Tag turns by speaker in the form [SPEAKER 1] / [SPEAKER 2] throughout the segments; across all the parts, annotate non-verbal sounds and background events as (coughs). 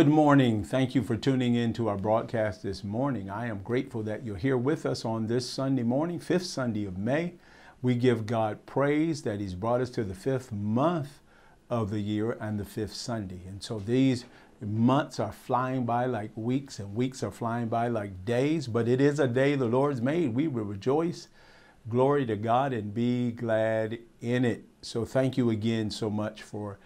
[SPEAKER 1] Good morning. Thank you for tuning in to our broadcast this morning. I am grateful that you're here with us on this Sunday morning, fifth Sunday of May. We give God praise that He's brought us to the fifth month of the year and the fifth Sunday. And so these months are flying by like weeks, and weeks are flying by like days, but it is a day the Lord's made. We will rejoice. Glory to God and be glad in it. So thank you again so much for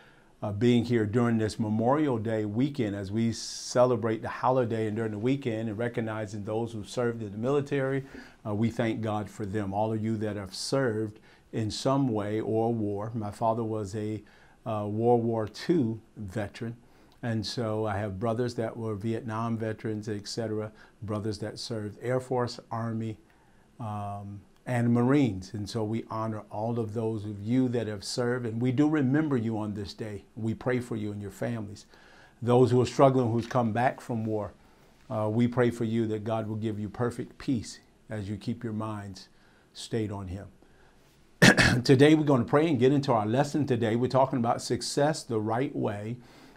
[SPEAKER 1] uh, being here during this Memorial Day weekend as we celebrate the holiday and during the weekend and recognizing those who served in the military. Uh, we thank God for them. All of you that have served in some way or war. My father was a uh, World War II veteran. And so I have brothers that were Vietnam veterans, etc., brothers that served Air Force, Army, um, and Marines. And so we honor all of those of you that have served. And we do remember you on this day. We pray for you and your families. Those who are struggling, who's come back from war, uh, we pray for you that God will give you perfect peace as you keep your minds stayed on Him. (clears throat) today we're going to pray and get into our lesson today. We're talking about success the right way.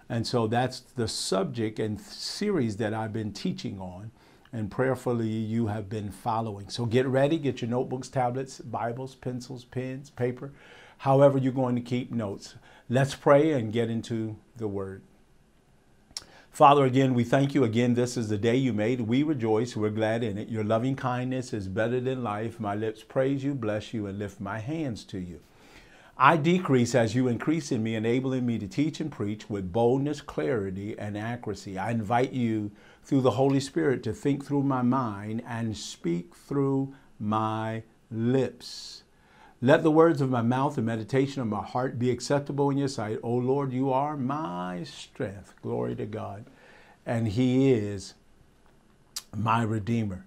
[SPEAKER 1] And so that's the subject and series that I've been teaching on and prayerfully you have been following. So get ready, get your notebooks, tablets, Bibles, pencils, pens, paper, however you're going to keep notes. Let's pray and get into the word. Father, again, we thank you. Again, this is the day you made. We rejoice. We're glad in it. Your loving kindness is better than life. My lips praise you, bless you, and lift my hands to you. I decrease as you increase in me, enabling me to teach and preach with boldness, clarity, and accuracy. I invite you through the Holy Spirit to think through my mind and speak through my lips. Let the words of my mouth and meditation of my heart be acceptable in your sight. O Lord, you are my strength. Glory to God. And He is my Redeemer.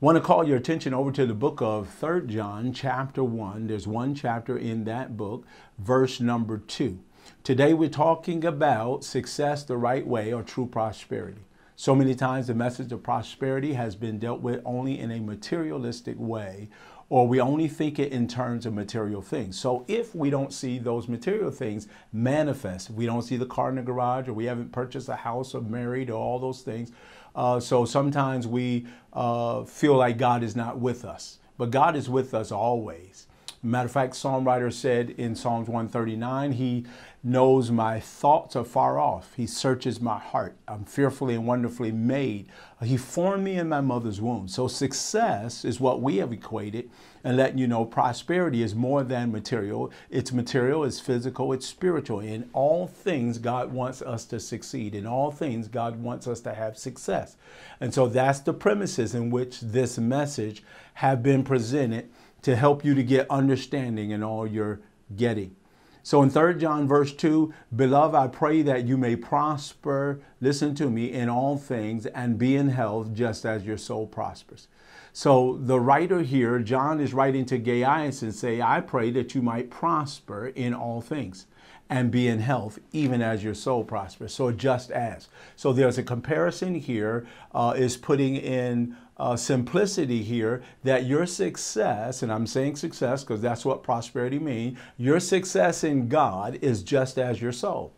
[SPEAKER 1] I want to call your attention over to the book of 3 John, chapter 1. There's one chapter in that book, verse number 2. Today we're talking about success the right way or true prosperity. So many times the message of prosperity has been dealt with only in a materialistic way, or we only think it in terms of material things. So if we don't see those material things manifest, we don't see the car in the garage, or we haven't purchased a house or married, or all those things, uh, so sometimes we uh, feel like God is not with us, but God is with us always. Matter of fact, songwriter said in Psalms 139, He knows my thoughts are far off. He searches my heart. I'm fearfully and wonderfully made. He formed me in my mother's womb. So success is what we have equated and letting you know prosperity is more than material. It's material, it's physical, it's spiritual. In all things, God wants us to succeed. In all things, God wants us to have success. And so that's the premises in which this message have been presented to help you to get understanding in all you're getting. So in 3 John verse 2, beloved, I pray that you may prosper, listen to me, in all things and be in health just as your soul prospers. So the writer here, John is writing to Gaius and say, I pray that you might prosper in all things and be in health, even as your soul prospers. So just as. So there's a comparison here uh, is putting in uh, simplicity here that your success, and I'm saying success because that's what prosperity means, your success in God is just as your soul.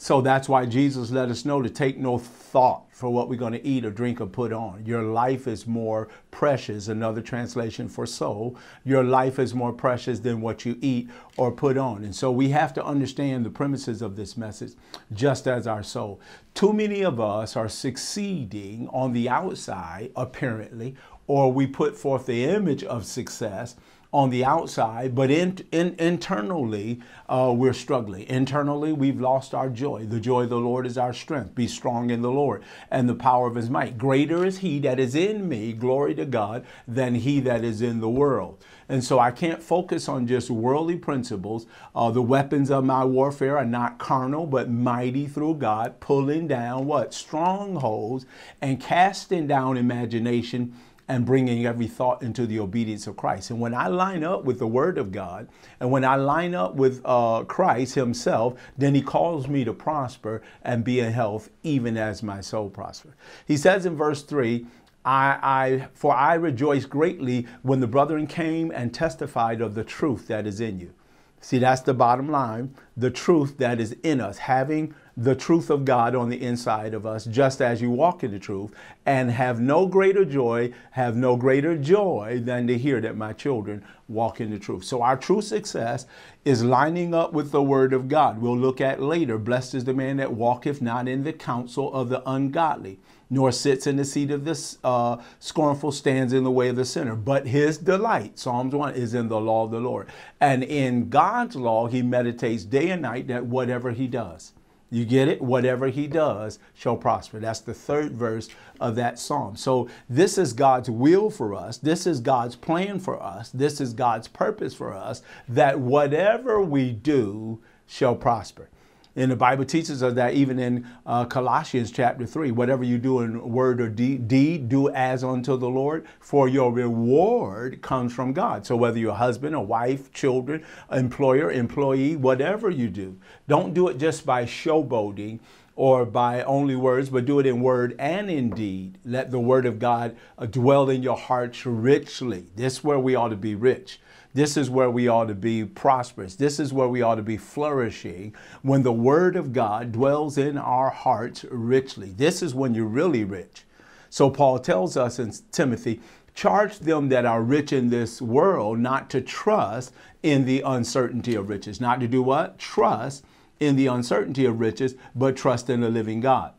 [SPEAKER 1] So that's why Jesus let us know to take no thought for what we're going to eat or drink or put on. Your life is more precious, another translation for soul. Your life is more precious than what you eat or put on. And so we have to understand the premises of this message, just as our soul. Too many of us are succeeding on the outside, apparently, or we put forth the image of success on the outside, but in, in, internally, uh, we're struggling. Internally, we've lost our joy. The joy of the Lord is our strength. Be strong in the Lord and the power of his might. Greater is he that is in me, glory to God, than he that is in the world. And so I can't focus on just worldly principles. Uh, the weapons of my warfare are not carnal, but mighty through God, pulling down what? Strongholds and casting down imagination and bringing every thought into the obedience of Christ. And when I line up with the Word of God, and when I line up with uh, Christ Himself, then He calls me to prosper and be in health, even as my soul prospers. He says in verse 3, I, I, for I rejoice greatly when the brethren came and testified of the truth that is in you. See, that's the bottom line the truth that is in us, having the truth of God on the inside of us, just as you walk in the truth, and have no greater joy, have no greater joy than to hear that my children walk in the truth. So our true success is lining up with the word of God. We'll look at later. Blessed is the man that walketh not in the counsel of the ungodly, nor sits in the seat of the uh, scornful, stands in the way of the sinner. But his delight, Psalms 1, is in the law of the Lord. And in God's law, he meditates day and night that whatever he does. You get it? Whatever he does shall prosper. That's the third verse of that psalm. So, this is God's will for us. This is God's plan for us. This is God's purpose for us that whatever we do shall prosper. And the Bible teaches us that even in uh, Colossians chapter 3, whatever you do in word or deed, do as unto the Lord, for your reward comes from God. So whether you're a husband, a wife, children, employer, employee, whatever you do, don't do it just by showboating or by only words, but do it in word and in deed. Let the word of God uh, dwell in your hearts richly. This is where we ought to be rich. This is where we ought to be prosperous. This is where we ought to be flourishing when the Word of God dwells in our hearts richly. This is when you're really rich. So Paul tells us in Timothy, charge them that are rich in this world not to trust in the uncertainty of riches. Not to do what? Trust in the uncertainty of riches, but trust in the living God.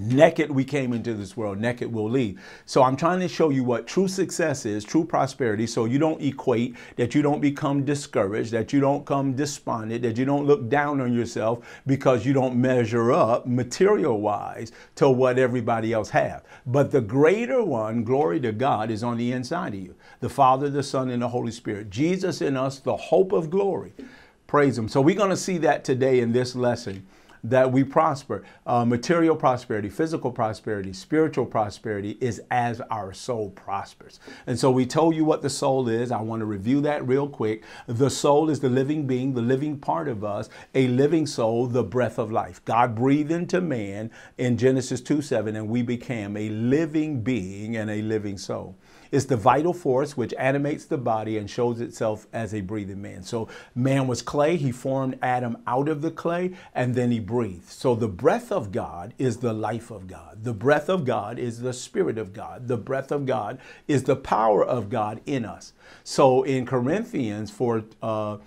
[SPEAKER 1] Naked we came into this world, naked we'll leave. So I'm trying to show you what true success is, true prosperity, so you don't equate, that you don't become discouraged, that you don't come despondent, that you don't look down on yourself because you don't measure up material wise to what everybody else have. But the greater one, glory to God, is on the inside of you. The Father, the Son, and the Holy Spirit. Jesus in us, the hope of glory. Praise Him. So we're going to see that today in this lesson that we prosper. Uh, material prosperity, physical prosperity, spiritual prosperity is as our soul prospers. And so we told you what the soul is. I want to review that real quick. The soul is the living being, the living part of us, a living soul, the breath of life. God breathed into man in Genesis 2 7, and we became a living being and a living soul is the vital force which animates the body and shows itself as a breathing man. So man was clay, he formed Adam out of the clay, and then he breathed. So the breath of God is the life of God. The breath of God is the spirit of God. The breath of God is the power of God in us. So in Corinthians 4, uh,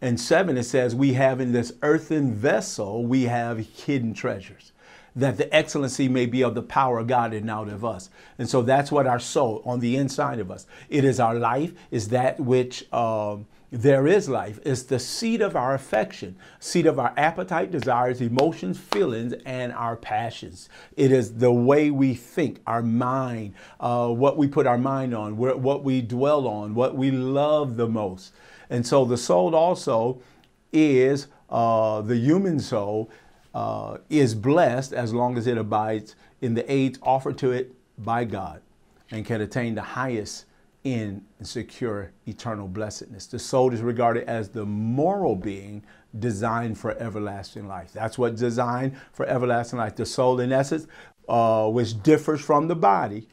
[SPEAKER 1] and 7, it says, We have in this earthen vessel, we have hidden treasures that the excellency may be of the power of God and out of us. And so that's what our soul on the inside of us. It is our life, is that which um, there is life. It's the seat of our affection, seat of our appetite, desires, emotions, feelings, and our passions. It is the way we think, our mind, uh, what we put our mind on, what we dwell on, what we love the most. And so the soul also is uh, the human soul uh, is blessed as long as it abides in the aids offered to it by God and can attain the highest in and secure eternal blessedness. The soul is regarded as the moral being designed for everlasting life. That's what designed for everlasting life. The soul, in essence, uh, which differs from the body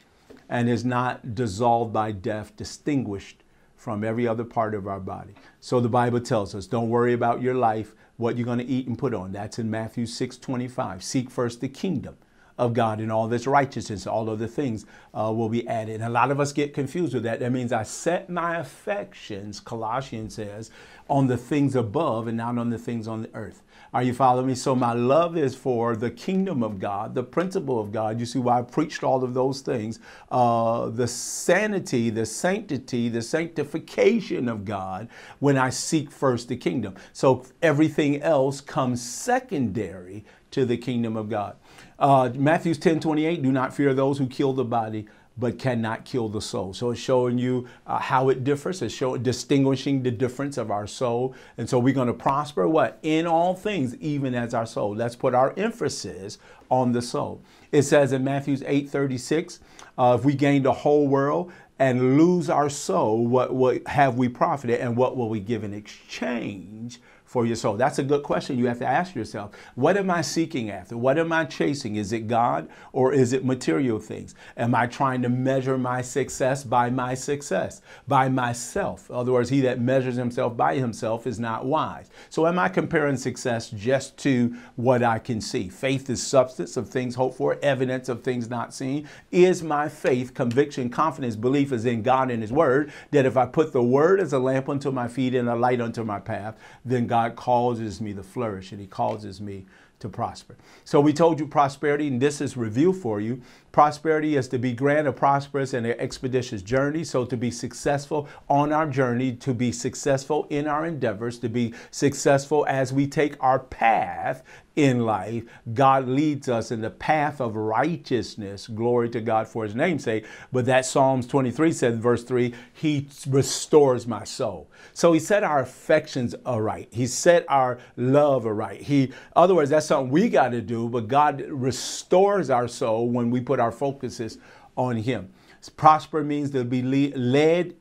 [SPEAKER 1] and is not dissolved by death, distinguished from every other part of our body. So the Bible tells us don't worry about your life what you're going to eat and put on. That's in Matthew 6 25. Seek first the kingdom of God and all this righteousness, all other things uh, will be added. And a lot of us get confused with that. That means I set my affections, Colossians says, on the things above and not on the things on the earth. Are you following me? So my love is for the kingdom of God, the principle of God. You see why I preached all of those things. Uh, the sanity, the sanctity, the sanctification of God when I seek first the kingdom. So everything else comes secondary to the kingdom of God. Uh, Matthew 10 28, do not fear those who kill the body, but cannot kill the soul. So it's showing you uh, how it differs. It's showing distinguishing the difference of our soul. And so we're going to prosper what? In all things, even as our soul. Let's put our emphasis on the soul. It says in Matthew 8 36, uh, if we gain the whole world and lose our soul, what, what have we profited and what will we give in exchange for your soul? That's a good question you have to ask yourself. What am I seeking after? What am I chasing? Is it God or is it material things? Am I trying to measure my success by my success, by myself? In other words, he that measures himself by himself is not wise. So am I comparing success just to what I can see? Faith is substance of things hoped for, evidence of things not seen. Is my faith, conviction, confidence, belief is in God and his word that if I put the word as a lamp unto my feet and a light unto my path, then God God causes me to flourish and He causes me to prosper. So we told you prosperity, and this is review for you. Prosperity is to be grand or prosperous in an expeditious journey. So to be successful on our journey, to be successful in our endeavors, to be successful as we take our path in life. God leads us in the path of righteousness. Glory to God for his namesake. But that Psalms 23 says, verse 3, he restores my soul. So he set our affections aright. He set our love aright. He, other words, that's something we got to do, but God restores our soul when we put our focuses on him. Prosper means to be led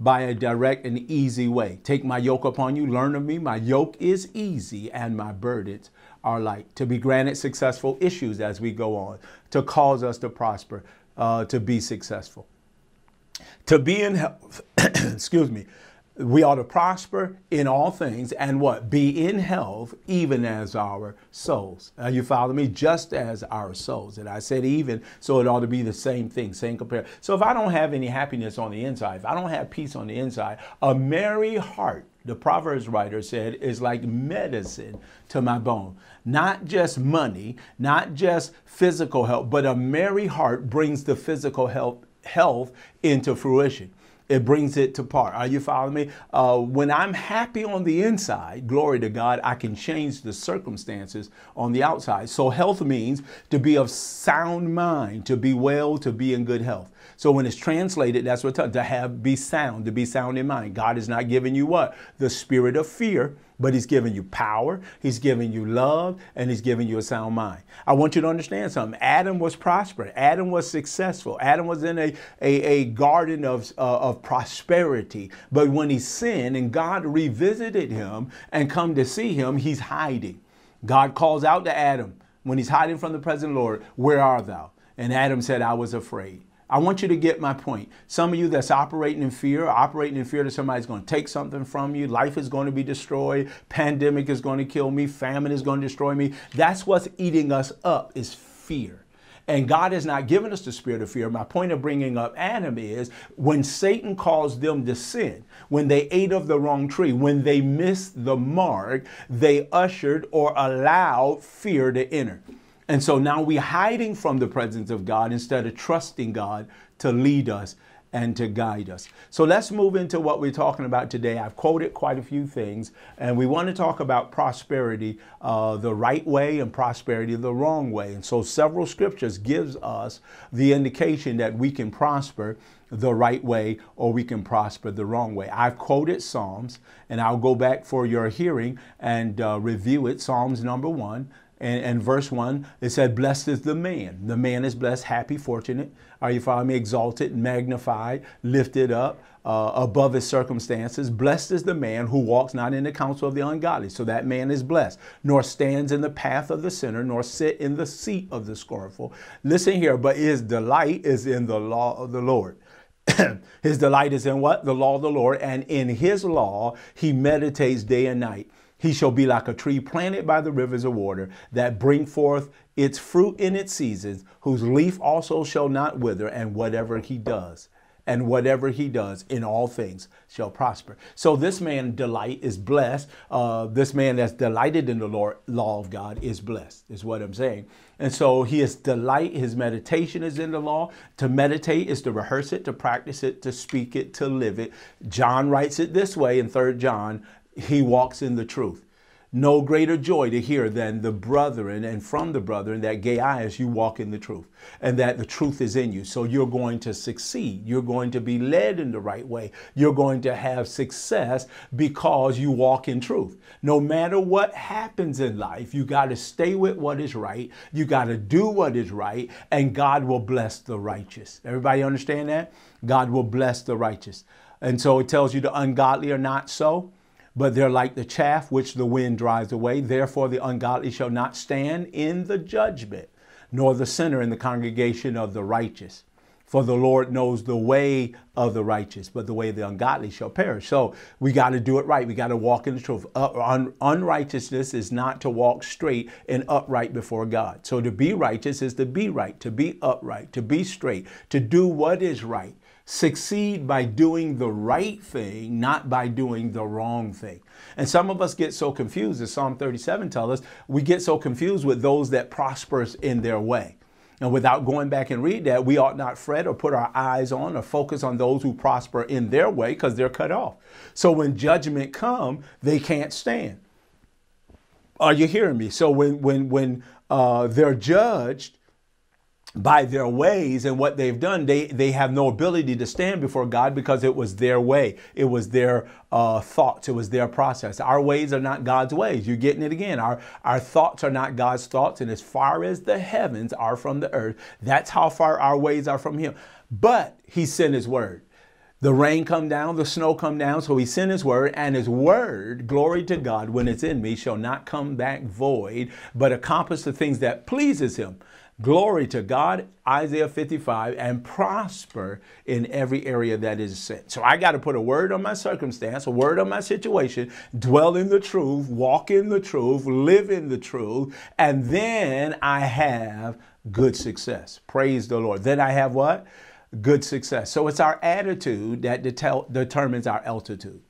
[SPEAKER 1] by a direct and easy way. Take my yoke upon you, learn of me. My yoke is easy and my burdens are light. To be granted successful issues as we go on, to cause us to prosper, uh, to be successful. To be in health, (coughs) excuse me, we ought to prosper in all things and what? Be in health, even as our souls. Are you follow me? Just as our souls. And I said even, so it ought to be the same thing, same compare. So if I don't have any happiness on the inside, if I don't have peace on the inside, a merry heart, the Proverbs writer said, is like medicine to my bone. Not just money, not just physical health, but a merry heart brings the physical health, health into fruition it brings it to part. Are you following me? Uh, when I'm happy on the inside, glory to God, I can change the circumstances on the outside. So health means to be of sound mind, to be well, to be in good health. So when it's translated, that's what to have be sound, to be sound in mind. God is not giving you what? The spirit of fear, but he's giving you power, he's giving you love, and he's giving you a sound mind. I want you to understand something. Adam was prosperous. Adam was successful. Adam was in a, a, a garden of, uh, of prosperity. But when he sinned and God revisited him and come to see him, he's hiding. God calls out to Adam when he's hiding from the present Lord, Where art thou? And Adam said, I was afraid. I want you to get my point. Some of you that's operating in fear, operating in fear that somebody's going to take something from you, life is going to be destroyed, pandemic is going to kill me, famine is going to destroy me. That's what's eating us up is fear. And God has not given us the spirit of fear. My point of bringing up Adam is when Satan caused them to sin, when they ate of the wrong tree, when they missed the mark, they ushered or allowed fear to enter. And so now we're hiding from the presence of God instead of trusting God to lead us and to guide us. So let's move into what we're talking about today. I've quoted quite a few things, and we want to talk about prosperity uh, the right way and prosperity the wrong way. And so several scriptures gives us the indication that we can prosper the right way or we can prosper the wrong way. I've quoted Psalms, and I'll go back for your hearing and uh, review it. Psalms number one and, and, verse 1, it said, Blessed is the man. The man is blessed, happy, fortunate. Are you following me? Exalted, magnified, lifted up uh, above his circumstances. Blessed is the man who walks not in the counsel of the ungodly. So that man is blessed, nor stands in the path of the sinner, nor sit in the seat of the scornful. Listen here, but his delight is in the law of the Lord. (clears throat) his delight is in what? The law of the Lord. And in his law, he meditates day and night. He shall be like a tree planted by the rivers of water that bring forth its fruit in its seasons, whose leaf also shall not wither, and whatever he does, and whatever he does in all things shall prosper. So this man delight is blessed. Uh, this man that's delighted in the Lord, law of God is blessed, is what I'm saying. And so his delight, his meditation is in the law. To meditate is to rehearse it, to practice it, to speak it, to live it. John writes it this way in 3 John he walks in the truth. No greater joy to hear than the brethren and from the brethren that Gaius you walk in the truth and that the truth is in you. So you're going to succeed. You're going to be led in the right way. You're going to have success because you walk in truth. No matter what happens in life, you got to stay with what is right. You got to do what is right and God will bless the righteous. Everybody understand that? God will bless the righteous. And so it tells you the ungodly are not so but they're like the chaff which the wind drives away. Therefore, the ungodly shall not stand in the judgment, nor the sinner in the congregation of the righteous. For the Lord knows the way of the righteous, but the way of the ungodly shall perish. So we got to do it right. We got to walk in the truth. Uh, un- unrighteousness is not to walk straight and upright before God. So to be righteous is to be right, to be upright, to be straight, to do what is right. Succeed by doing the right thing, not by doing the wrong thing. And some of us get so confused, as Psalm 37 tells us, we get so confused with those that prosper in their way. And without going back and read that, we ought not fret or put our eyes on or focus on those who prosper in their way because they're cut off. So when judgment come, they can't stand. Are you hearing me? So when when when uh, they're judged, by their ways and what they've done, they, they have no ability to stand before God because it was their way. It was their uh, thoughts. It was their process. Our ways are not God's ways. You're getting it again. Our, our thoughts are not God's thoughts. And as far as the heavens are from the earth, that's how far our ways are from Him. But He sent His word. The rain come down, the snow come down, so he sent his word, and his word, glory to God, when it's in me, shall not come back void, but accomplish the things that pleases him. Glory to God, Isaiah 55, and prosper in every area that is sent. So I got to put a word on my circumstance, a word on my situation, dwell in the truth, walk in the truth, live in the truth, and then I have good success. Praise the Lord. Then I have what? Good success. So it's our attitude that determines our altitude.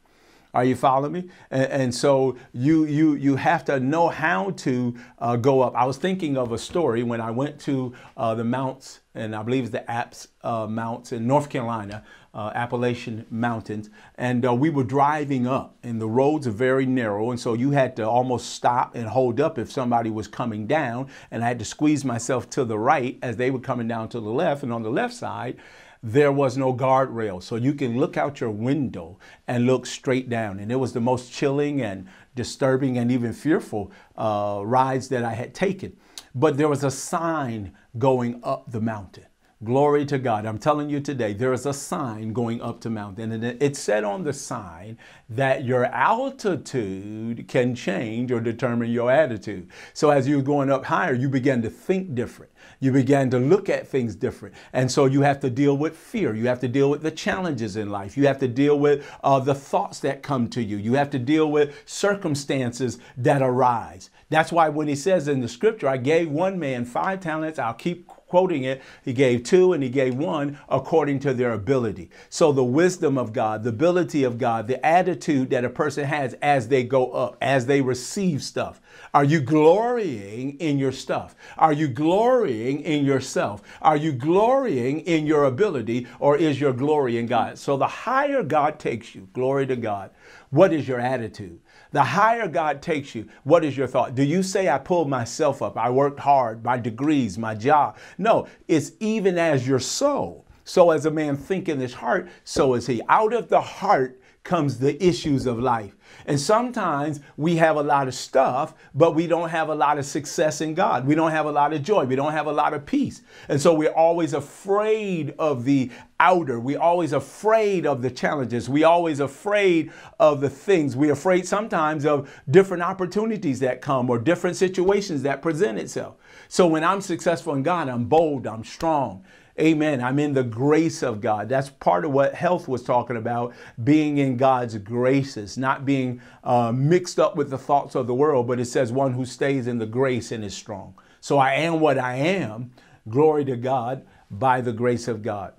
[SPEAKER 1] Are you following me? And, and, so you you you have to know how to uh, go up. I was thinking of a story when I went to uh, the mounts, and I believe it's the Apps uh, Mounts in North Carolina, uh, Appalachian Mountains, and uh, we were driving up, and the roads are very narrow, and so you had to almost stop and hold up if somebody was coming down, and I had to squeeze myself to the right as they were coming down to the left, and on the left side there was no guardrail. So you can look out your window and look straight down. And it was the most chilling and disturbing and even fearful uh, rides that I had taken. But there was a sign going up the mountain. Glory to God. I'm telling you today, there is a sign going up to mountain. And it said on the sign that your altitude can change or determine your attitude. So as you're going up higher, you begin to think different. You began to look at things different. And so you have to deal with fear. You have to deal with the challenges in life. You have to deal with uh, the thoughts that come to you. You have to deal with circumstances that arise. That's why when he says in the scripture, I gave one man five talents, I'll keep quoting it, he gave two and he gave one according to their ability. So the wisdom of God, the ability of God, the attitude that a person has as they go up, as they receive stuff. Are you glorying in your stuff? Are you glorying in yourself? Are you glorying in your ability or is your glory in God? So the higher God takes you, glory to God, what is your attitude? The higher God takes you, what is your thought? Do you say, I pulled myself up, I worked hard, my degrees, my job? No, it's even as your soul. So as a man think in his heart, so is he. Out of the heart comes the issues of life. And sometimes we have a lot of stuff, but we don't have a lot of success in God. We don't have a lot of joy. We don't have a lot of peace. And so we're always afraid of the outer. We're always afraid of the challenges. We're always afraid of the things. We're afraid sometimes of different opportunities that come or different situations that present itself. So when I'm successful in God, I'm bold, I'm strong. Amen. I'm in the grace of God. That's part of what health was talking about being in God's graces, not being uh, mixed up with the thoughts of the world, but it says one who stays in the grace and is strong. So I am what I am, glory to God, by the grace of God.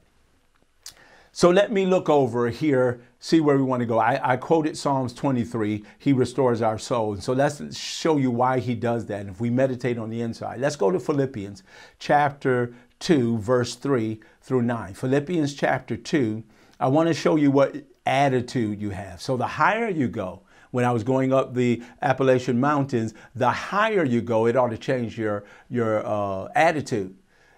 [SPEAKER 1] So let me look over here, see where we want to go. I, I, quoted Psalms 23, He restores our soul. So let's show you why He does that. And If we meditate on the inside, let's go to Philippians chapter 2, verse 3 through 9. Philippians chapter 2, I want to show you what attitude you have. So the higher you go, when I was going up the Appalachian Mountains, the higher you go, it ought to change your, your uh, attitude.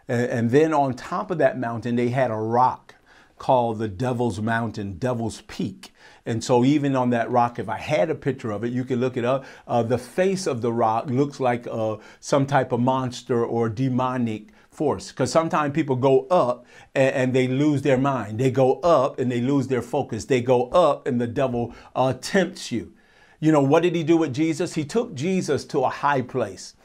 [SPEAKER 1] And, and then on top of that mountain, they had a rock called the Devil's Mountain, Devil's Peak. And so, even on that rock, if I had a picture of it, you can look it up. Uh, the face of the rock looks like uh, some type of monster or demonic force because sometimes people go up and, and, they lose their mind. They go up and they lose their focus. They go up and the devil uh, tempts you. You know, what did he do with Jesus? He took Jesus to a high place.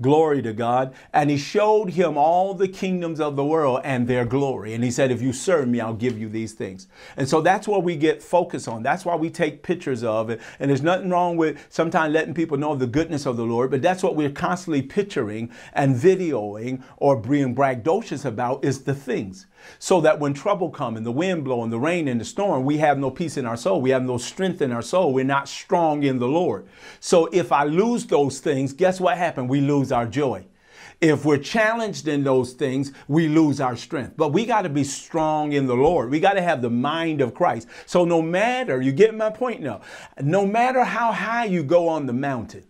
[SPEAKER 1] Glory to God. And he showed him all the kingdoms of the world and their glory. And he said, If you serve me, I'll give you these things. And so that's what we get focused on. That's why we take pictures of it. And there's nothing wrong with sometimes letting people know the goodness of the Lord, but that's what we're constantly picturing and videoing or being braggadocious about is the things so that when trouble come and the wind blow and the rain and the storm, we have no peace in our soul. We have no strength in our soul. We're not strong in the Lord. So if I lose those things, guess what happened? We lose our joy. If we're challenged in those things, we lose our strength. But we got to be strong in the Lord. We got to have the mind of Christ. So no matter, you get my point now, no matter how high you go on the mountain,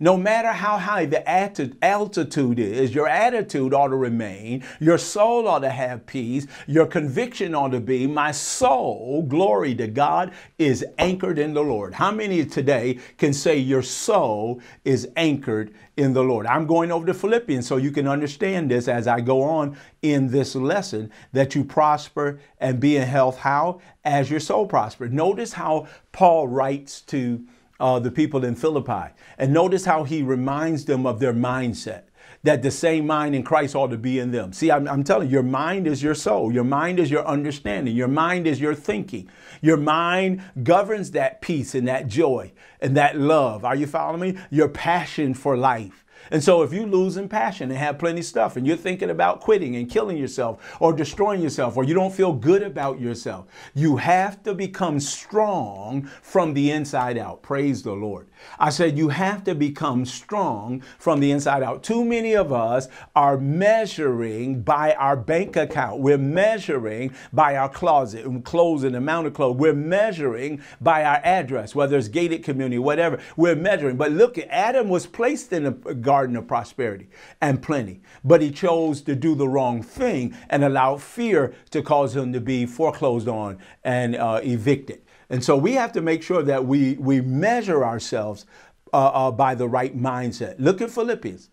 [SPEAKER 1] no matter how high the altitude is, your attitude ought to remain. Your soul ought to have peace. Your conviction ought to be, my soul, glory to God, is anchored in the Lord. How many today can say your soul is anchored in the Lord? I'm going over to Philippians so you can understand this as I go on in this lesson that you prosper and be in health. How? As your soul prospers. Notice how Paul writes to uh, the people in Philippi. And notice how he reminds them of their mindset that the same mind in Christ ought to be in them. See, I'm, I'm, telling you, your mind is your soul. Your mind is your understanding. Your mind is your thinking. Your mind governs that peace and that joy and that love. Are you following me? Your passion for life. And so if you losing passion and have plenty of stuff and you're thinking about quitting and killing yourself or destroying yourself or you don't feel good about yourself, you have to become strong from the inside out. Praise the Lord. I said you have to become strong from the inside out. Too many of us are measuring by our bank account. We're measuring by our closet and clothes and amount of clothes. We're measuring by our address, whether it's gated community, whatever. We're measuring. But look, Adam was placed in a garden of prosperity and plenty, but he chose to do the wrong thing and allow fear to cause him to be foreclosed on and uh, evicted. And so we have to make sure that we, we measure ourselves uh, uh, by the right mindset. Look at Philippians.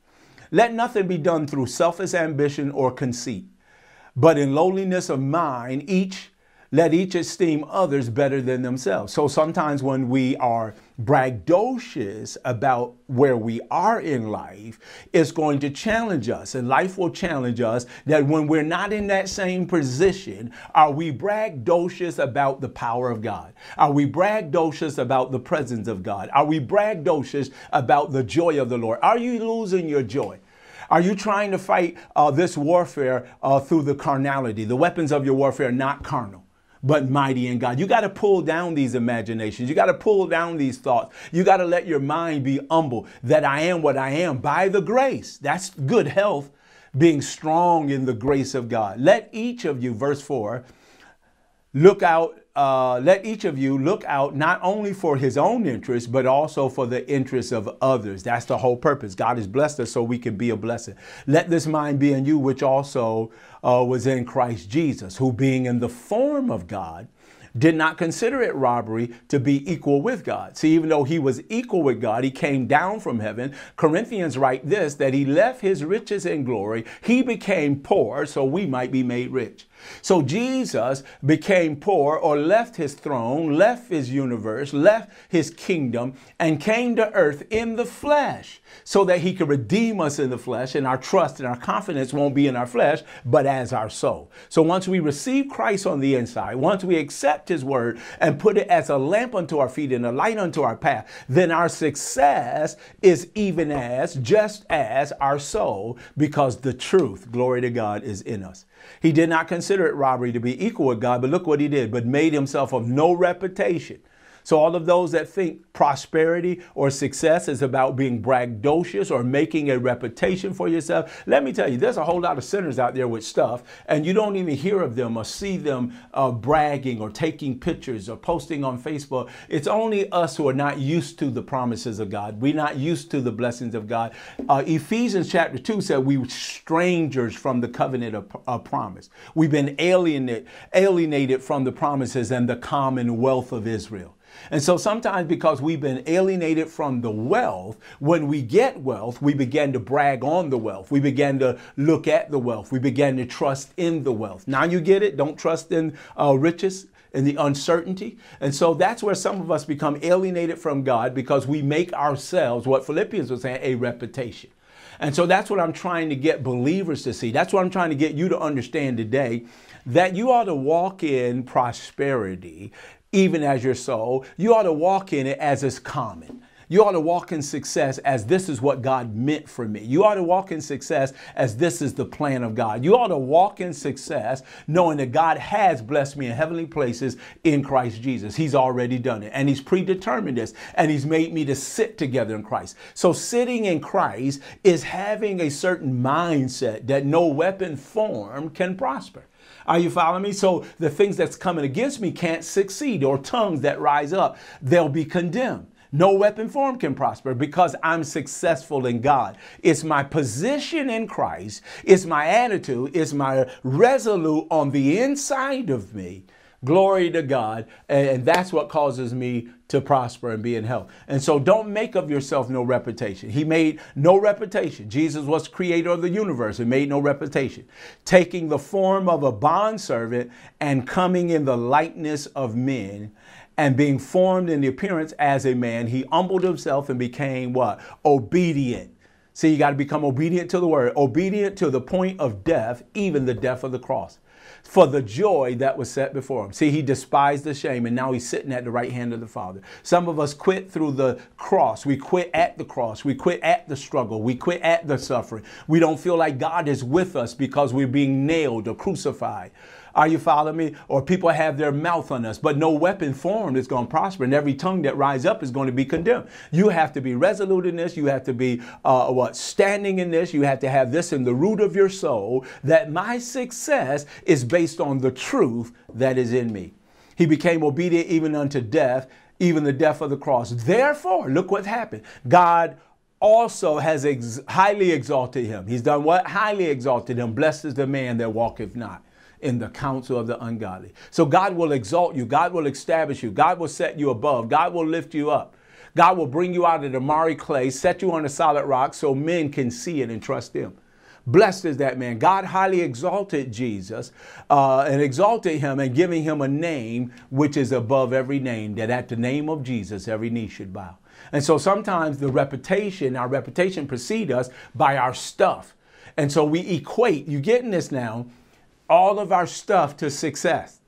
[SPEAKER 1] Let nothing be done through selfish ambition or conceit, but in lowliness of mind, each let each esteem others better than themselves. So sometimes when we are braggadocious about where we are in life, it's going to challenge us. And life will challenge us that when we're not in that same position, are we braggadocious about the power of God? Are we braggadocious about the presence of God? Are we braggadocious about the joy of the Lord? Are you losing your joy? Are you trying to fight uh, this warfare uh, through the carnality? The weapons of your warfare are not carnal but mighty in God. You got to pull down these imaginations. You got to pull down these thoughts. You got to let your mind be humble that I am what I am by the grace. That's good health, being strong in the grace of God. Let each of you, verse 4, look out uh, let each of you look out not only for his own interests, but also for the interests of others. That's the whole purpose. God has blessed us so we can be a blessing. Let this mind be in you, which also uh, was in Christ Jesus, who being in the form of God, did not consider it robbery to be equal with God. See, even though he was equal with God, he came down from heaven. Corinthians write this that he left his riches and glory, he became poor so we might be made rich. So Jesus became poor or left his throne, left his universe, left his kingdom, and came to earth in the flesh so that he could redeem us in the flesh. And our trust and our confidence won't be in our flesh, but as our soul. So once we receive Christ on the inside, once we accept his word and put it as a lamp unto our feet and a light unto our path, then our success is even as, just as our soul, because the truth, glory to God, is in us. He did not consider it robbery to be equal with God, but look what he did, but made himself of no reputation so, all of those that think prosperity or success is about being braggadocious or making a reputation for yourself, let me tell you, there's a whole lot of sinners out there with stuff, and you don't even hear of them or see them uh, bragging or taking pictures or posting on Facebook. It's only us who are not used to the promises of God. We're not used to the blessings of God. Uh, Ephesians chapter 2 said we were strangers from the covenant of, of promise. We've been alienated, alienated from the promises and the commonwealth of Israel. And so sometimes because we've been alienated from the wealth, when we get wealth, we begin to brag on the wealth. We begin to look at the wealth. We begin to trust in the wealth. Now you get it. Don't trust in uh, riches. and the uncertainty. And so that's where some of us become alienated from God because we make ourselves, what Philippians was saying, a reputation. And so that's what I'm trying to get believers to see. That's what I'm trying to get you to understand today that you ought to walk in prosperity even as your soul. You ought to walk in it as is common. You ought to walk in success as this is what God meant for me. You ought to walk in success as this is the plan of God. You ought to walk in success knowing that God has blessed me in heavenly places in Christ Jesus. He's already done it and He's predetermined this and He's made me to sit together in Christ. So, sitting in Christ is having a certain mindset that no weapon formed can prosper. Are you following me? So the things that's coming against me can't succeed, or tongues that rise up, they'll be condemned. No weapon form can prosper because I'm successful in God. It's my position in Christ, it's my attitude, it's my resolute on the inside of me. Glory to God. And that's what causes me to prosper and be in health. And so don't make of yourself no reputation. He made no reputation. Jesus was creator of the universe and made no reputation. Taking the form of a bondservant and coming in the likeness of men and being formed in the appearance as a man, he humbled himself and became what? Obedient. See, you got to become obedient to the word, obedient to the point of death, even the death of the cross, for the joy that was set before him. See, he despised the shame, and now he's sitting at the right hand of the Father. Some of us quit through the cross. We quit at the cross. We quit at the struggle. We quit at the suffering. We don't feel like God is with us because we're being nailed or crucified. Are you following me? Or people have their mouth on us, but no weapon formed is going to prosper, and every tongue that rise up is going to be condemned. You have to be resolute in this. You have to be uh, what standing in this. You have to have this in the root of your soul that my success is based on the truth that is in me. He became obedient even unto death, even the death of the cross. Therefore, look what happened. God also has ex- highly exalted him. He's done what? Highly exalted him. Blessed is the man that walketh not in the counsel of the ungodly. So God will exalt you, God will establish you, God will set you above, God will lift you up. God will bring you out of the miry clay, set you on a solid rock so men can see it and trust Him. Blessed is that man. God highly exalted Jesus uh, and exalted him and giving him a name which is above every name, that at the name of Jesus every knee should bow. And so sometimes the reputation, our reputation precede us by our stuff. And so we equate, you getting this now, all of our stuff to success.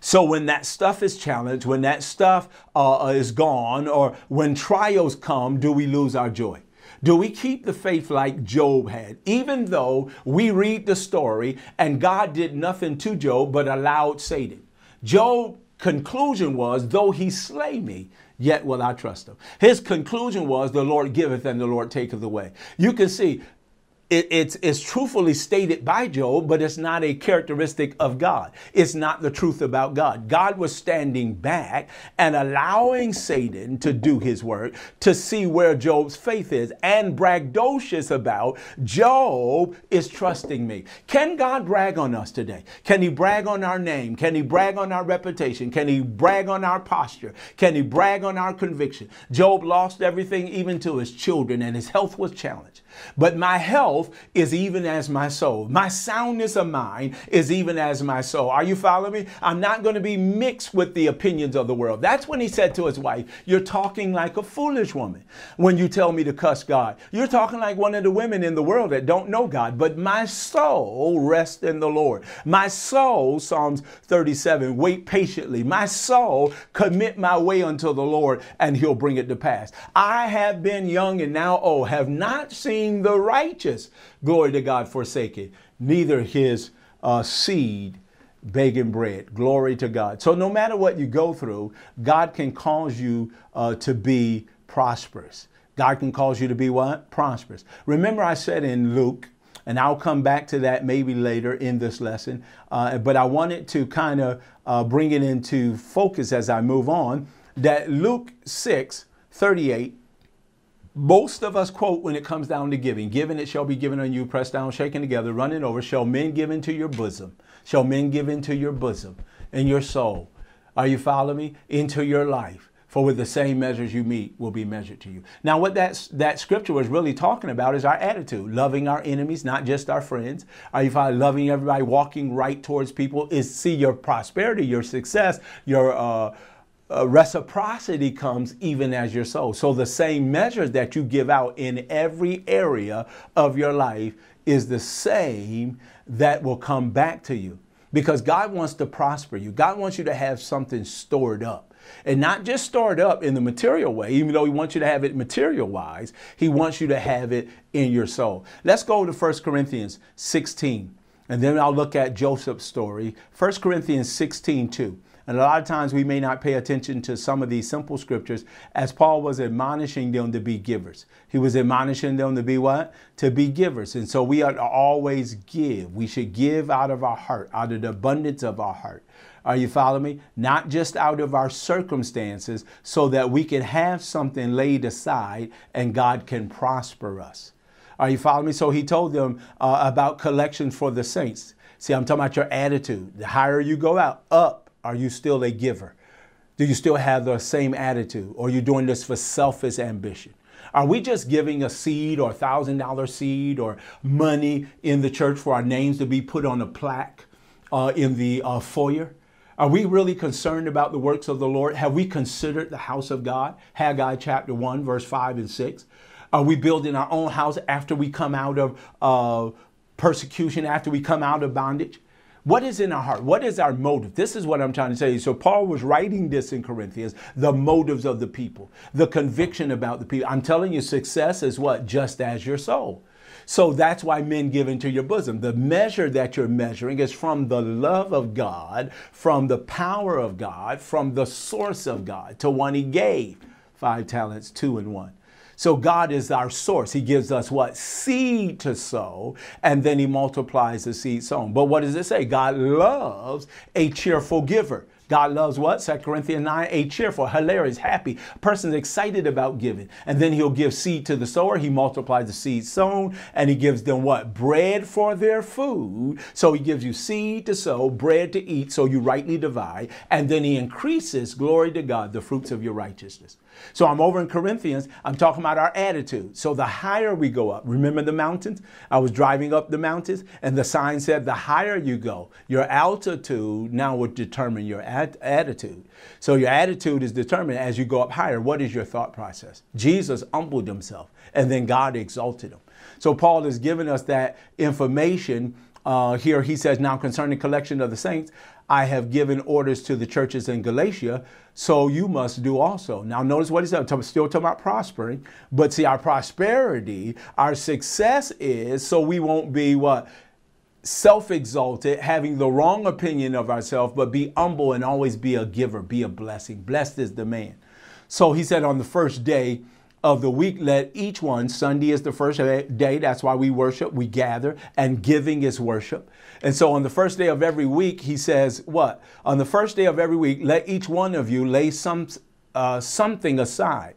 [SPEAKER 1] So when that stuff is challenged, when that stuff uh, uh, is gone, or when trials come, do we lose our joy? Do we keep the faith like Job had, even though we read the story and God did nothing to Job but allowed Satan? Job conclusion was, though he slay me, yet will I trust him. His conclusion was, the Lord giveth and the Lord taketh away. You can see it, it's, it's truthfully stated by Job, but it's not a characteristic of God. It's not the truth about God. God was standing back and allowing Satan to do his work to see where Job's faith is and braggadocious about Job is trusting me. Can God brag on us today? Can he brag on our name? Can he brag on our reputation? Can he brag on our posture? Can he brag on our conviction? Job lost everything, even to his children, and his health was challenged. But my health is even as my soul. My soundness of mind is even as my soul. Are you following me? I'm not going to be mixed with the opinions of the world. That's when he said to his wife, You're talking like a foolish woman when you tell me to cuss God. You're talking like one of the women in the world that don't know God. But my soul rests in the Lord. My soul, Psalms 37, wait patiently. My soul commit my way unto the Lord and he'll bring it to pass. I have been young and now old, have not seen the the glory to God, forsaken, neither his uh, seed begging bread. Glory to God. So no matter what you go through, God can cause you uh, to be prosperous. God can cause you to be what? Prosperous. Remember, I said in Luke, and I'll come back to that maybe later in this lesson, uh, but I wanted to kind of uh, bring it into focus as I move on that Luke 6 38 most of us quote when it comes down to giving Given it shall be given on you, pressed down, shaken together, running over. Shall men give into your bosom? Shall men give into your bosom and your soul? Are you following me? Into your life. For with the same measures you meet will be measured to you. Now, what that, that scripture was really talking about is our attitude, loving our enemies, not just our friends. Are you following loving everybody, walking right towards people? Is see your prosperity, your success, your uh, uh, reciprocity comes even as your soul. So the same measures that you give out in every area of your life is the same that will come back to you because God wants to prosper you. God wants you to have something stored up. And not just stored up in the material way, even though He wants you to have it material wise, He wants you to have it in your soul. Let's go to 1 Corinthians 16, and then I'll look at Joseph's story. 1 Corinthians 16, 2. And a lot of times we may not pay attention to some of these simple scriptures as Paul was admonishing them to be givers. He was admonishing them to be what? To be givers. And so we ought to always give. We should give out of our heart, out of the abundance of our heart. Are you following me? Not just out of our circumstances, so that we can have something laid aside and God can prosper us. Are you following me? So he told them uh, about collections for the saints. See, I'm talking about your attitude. The higher you go out, up, are you still a giver? Do you still have the same attitude? Or are you doing this for selfish ambition? Are we just giving a seed or a thousand dollar seed or money in the church for our names to be put on a plaque uh, in the uh, foyer? Are we really concerned about the works of the Lord? Have we considered the house of God? Haggai chapter 1, verse 5 and 6. Are we building our own house after we come out of uh, persecution, after we come out of bondage? What is in our heart? What is our motive? This is what I'm trying to say. So Paul was writing this in Corinthians, the motives of the people, the conviction about the people. I'm telling you, success is what? Just as your soul. So that's why men give into your bosom. The measure that you're measuring is from the love of God, from the power of God, from the source of God to one he gave. Five talents, two and one. So God is our source. He gives us what? Seed to sow, and then He multiplies the seed sown. But what does it say? God loves a cheerful giver. God loves what? 2 Corinthians 9, a cheerful, hilarious, happy. A person's excited about giving. And then he'll give seed to the sower. He multiplies the seed sown and he gives them what? Bread for their food. So he gives you seed to sow, bread to eat, so you rightly divide. And then he increases, glory to God, the fruits of your righteousness. So I'm over in Corinthians. I'm talking about our attitude. So the higher we go up, remember the mountains? I was driving up the mountains and the sign said, the higher you go, your altitude now would determine your at- attitude. So your attitude is determined as you go up higher. What is your thought process? Jesus humbled himself and then God exalted him. So Paul is giving us that information. Uh, here he says, now concerning collection of the saints, I have given orders to the churches in Galatia, so you must do also. Now, notice what he said. Still talking about prospering, but see, our prosperity, our success is so we won't be what? Self exalted, having the wrong opinion of ourselves, but be humble and always be a giver, be a blessing. Blessed is the man. So he said, on the first day, of the week, let each one, Sunday is the first day, that's why we worship, we gather, and giving is worship. And so on the first day of every week, he says, What? On the first day of every week, let each one of you lay some, uh, something aside.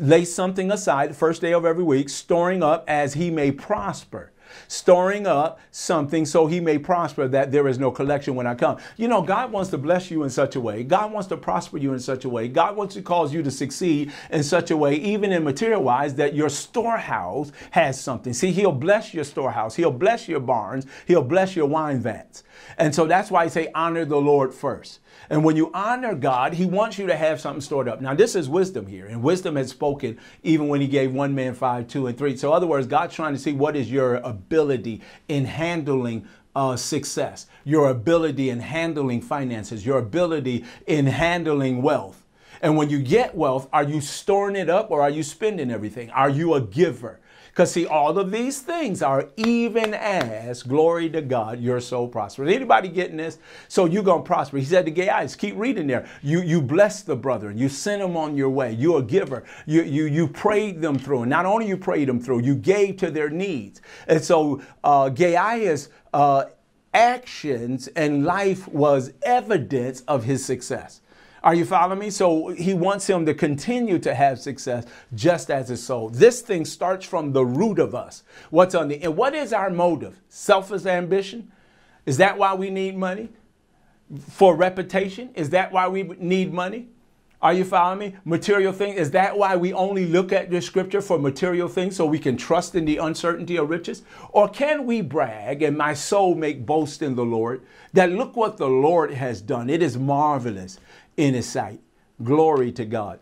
[SPEAKER 1] Lay something aside the first day of every week, storing up as he may prosper storing up something so he may prosper that there is no collection when I come. You know, God wants to bless you in such a way. God wants to prosper you in such a way. God wants to cause you to succeed in such a way, even in material wise, that your storehouse has something. See, he'll bless your storehouse. He'll bless your barns. He'll bless your wine vats. And so that's why I say honor the Lord first. And when you honor God, He wants you to have something stored up. Now, this is wisdom here, and wisdom has spoken even when He gave one man five, two, and three. So, in other words, God's trying to see what is your ability in handling uh, success, your ability in handling finances, your ability in handling wealth. And when you get wealth, are you storing it up or are you spending everything? Are you a giver? Because see, all of these things are even as, glory to God, your soul prospers. Anybody getting this? So you're to prosper. He said to Gaius, keep reading there. You, you bless the brother. You sent him on your way. You're a giver. You, you, you prayed them through. And not only you prayed them through, you gave to their needs. And so uh, Gaius, uh, actions and life was evidence of his success. Are you following me? So he wants him to continue to have success just as his soul. This thing starts from the root of us. What's on the and what is our motive? Selfish ambition? Is that why we need money? For reputation? Is that why we need money? Are you following me? Material things. Is that why we only look at the scripture for material things so we can trust in the uncertainty of riches? Or can we brag and my soul make boast in the Lord that look what the Lord has done? It is marvelous in his sight. Glory to God.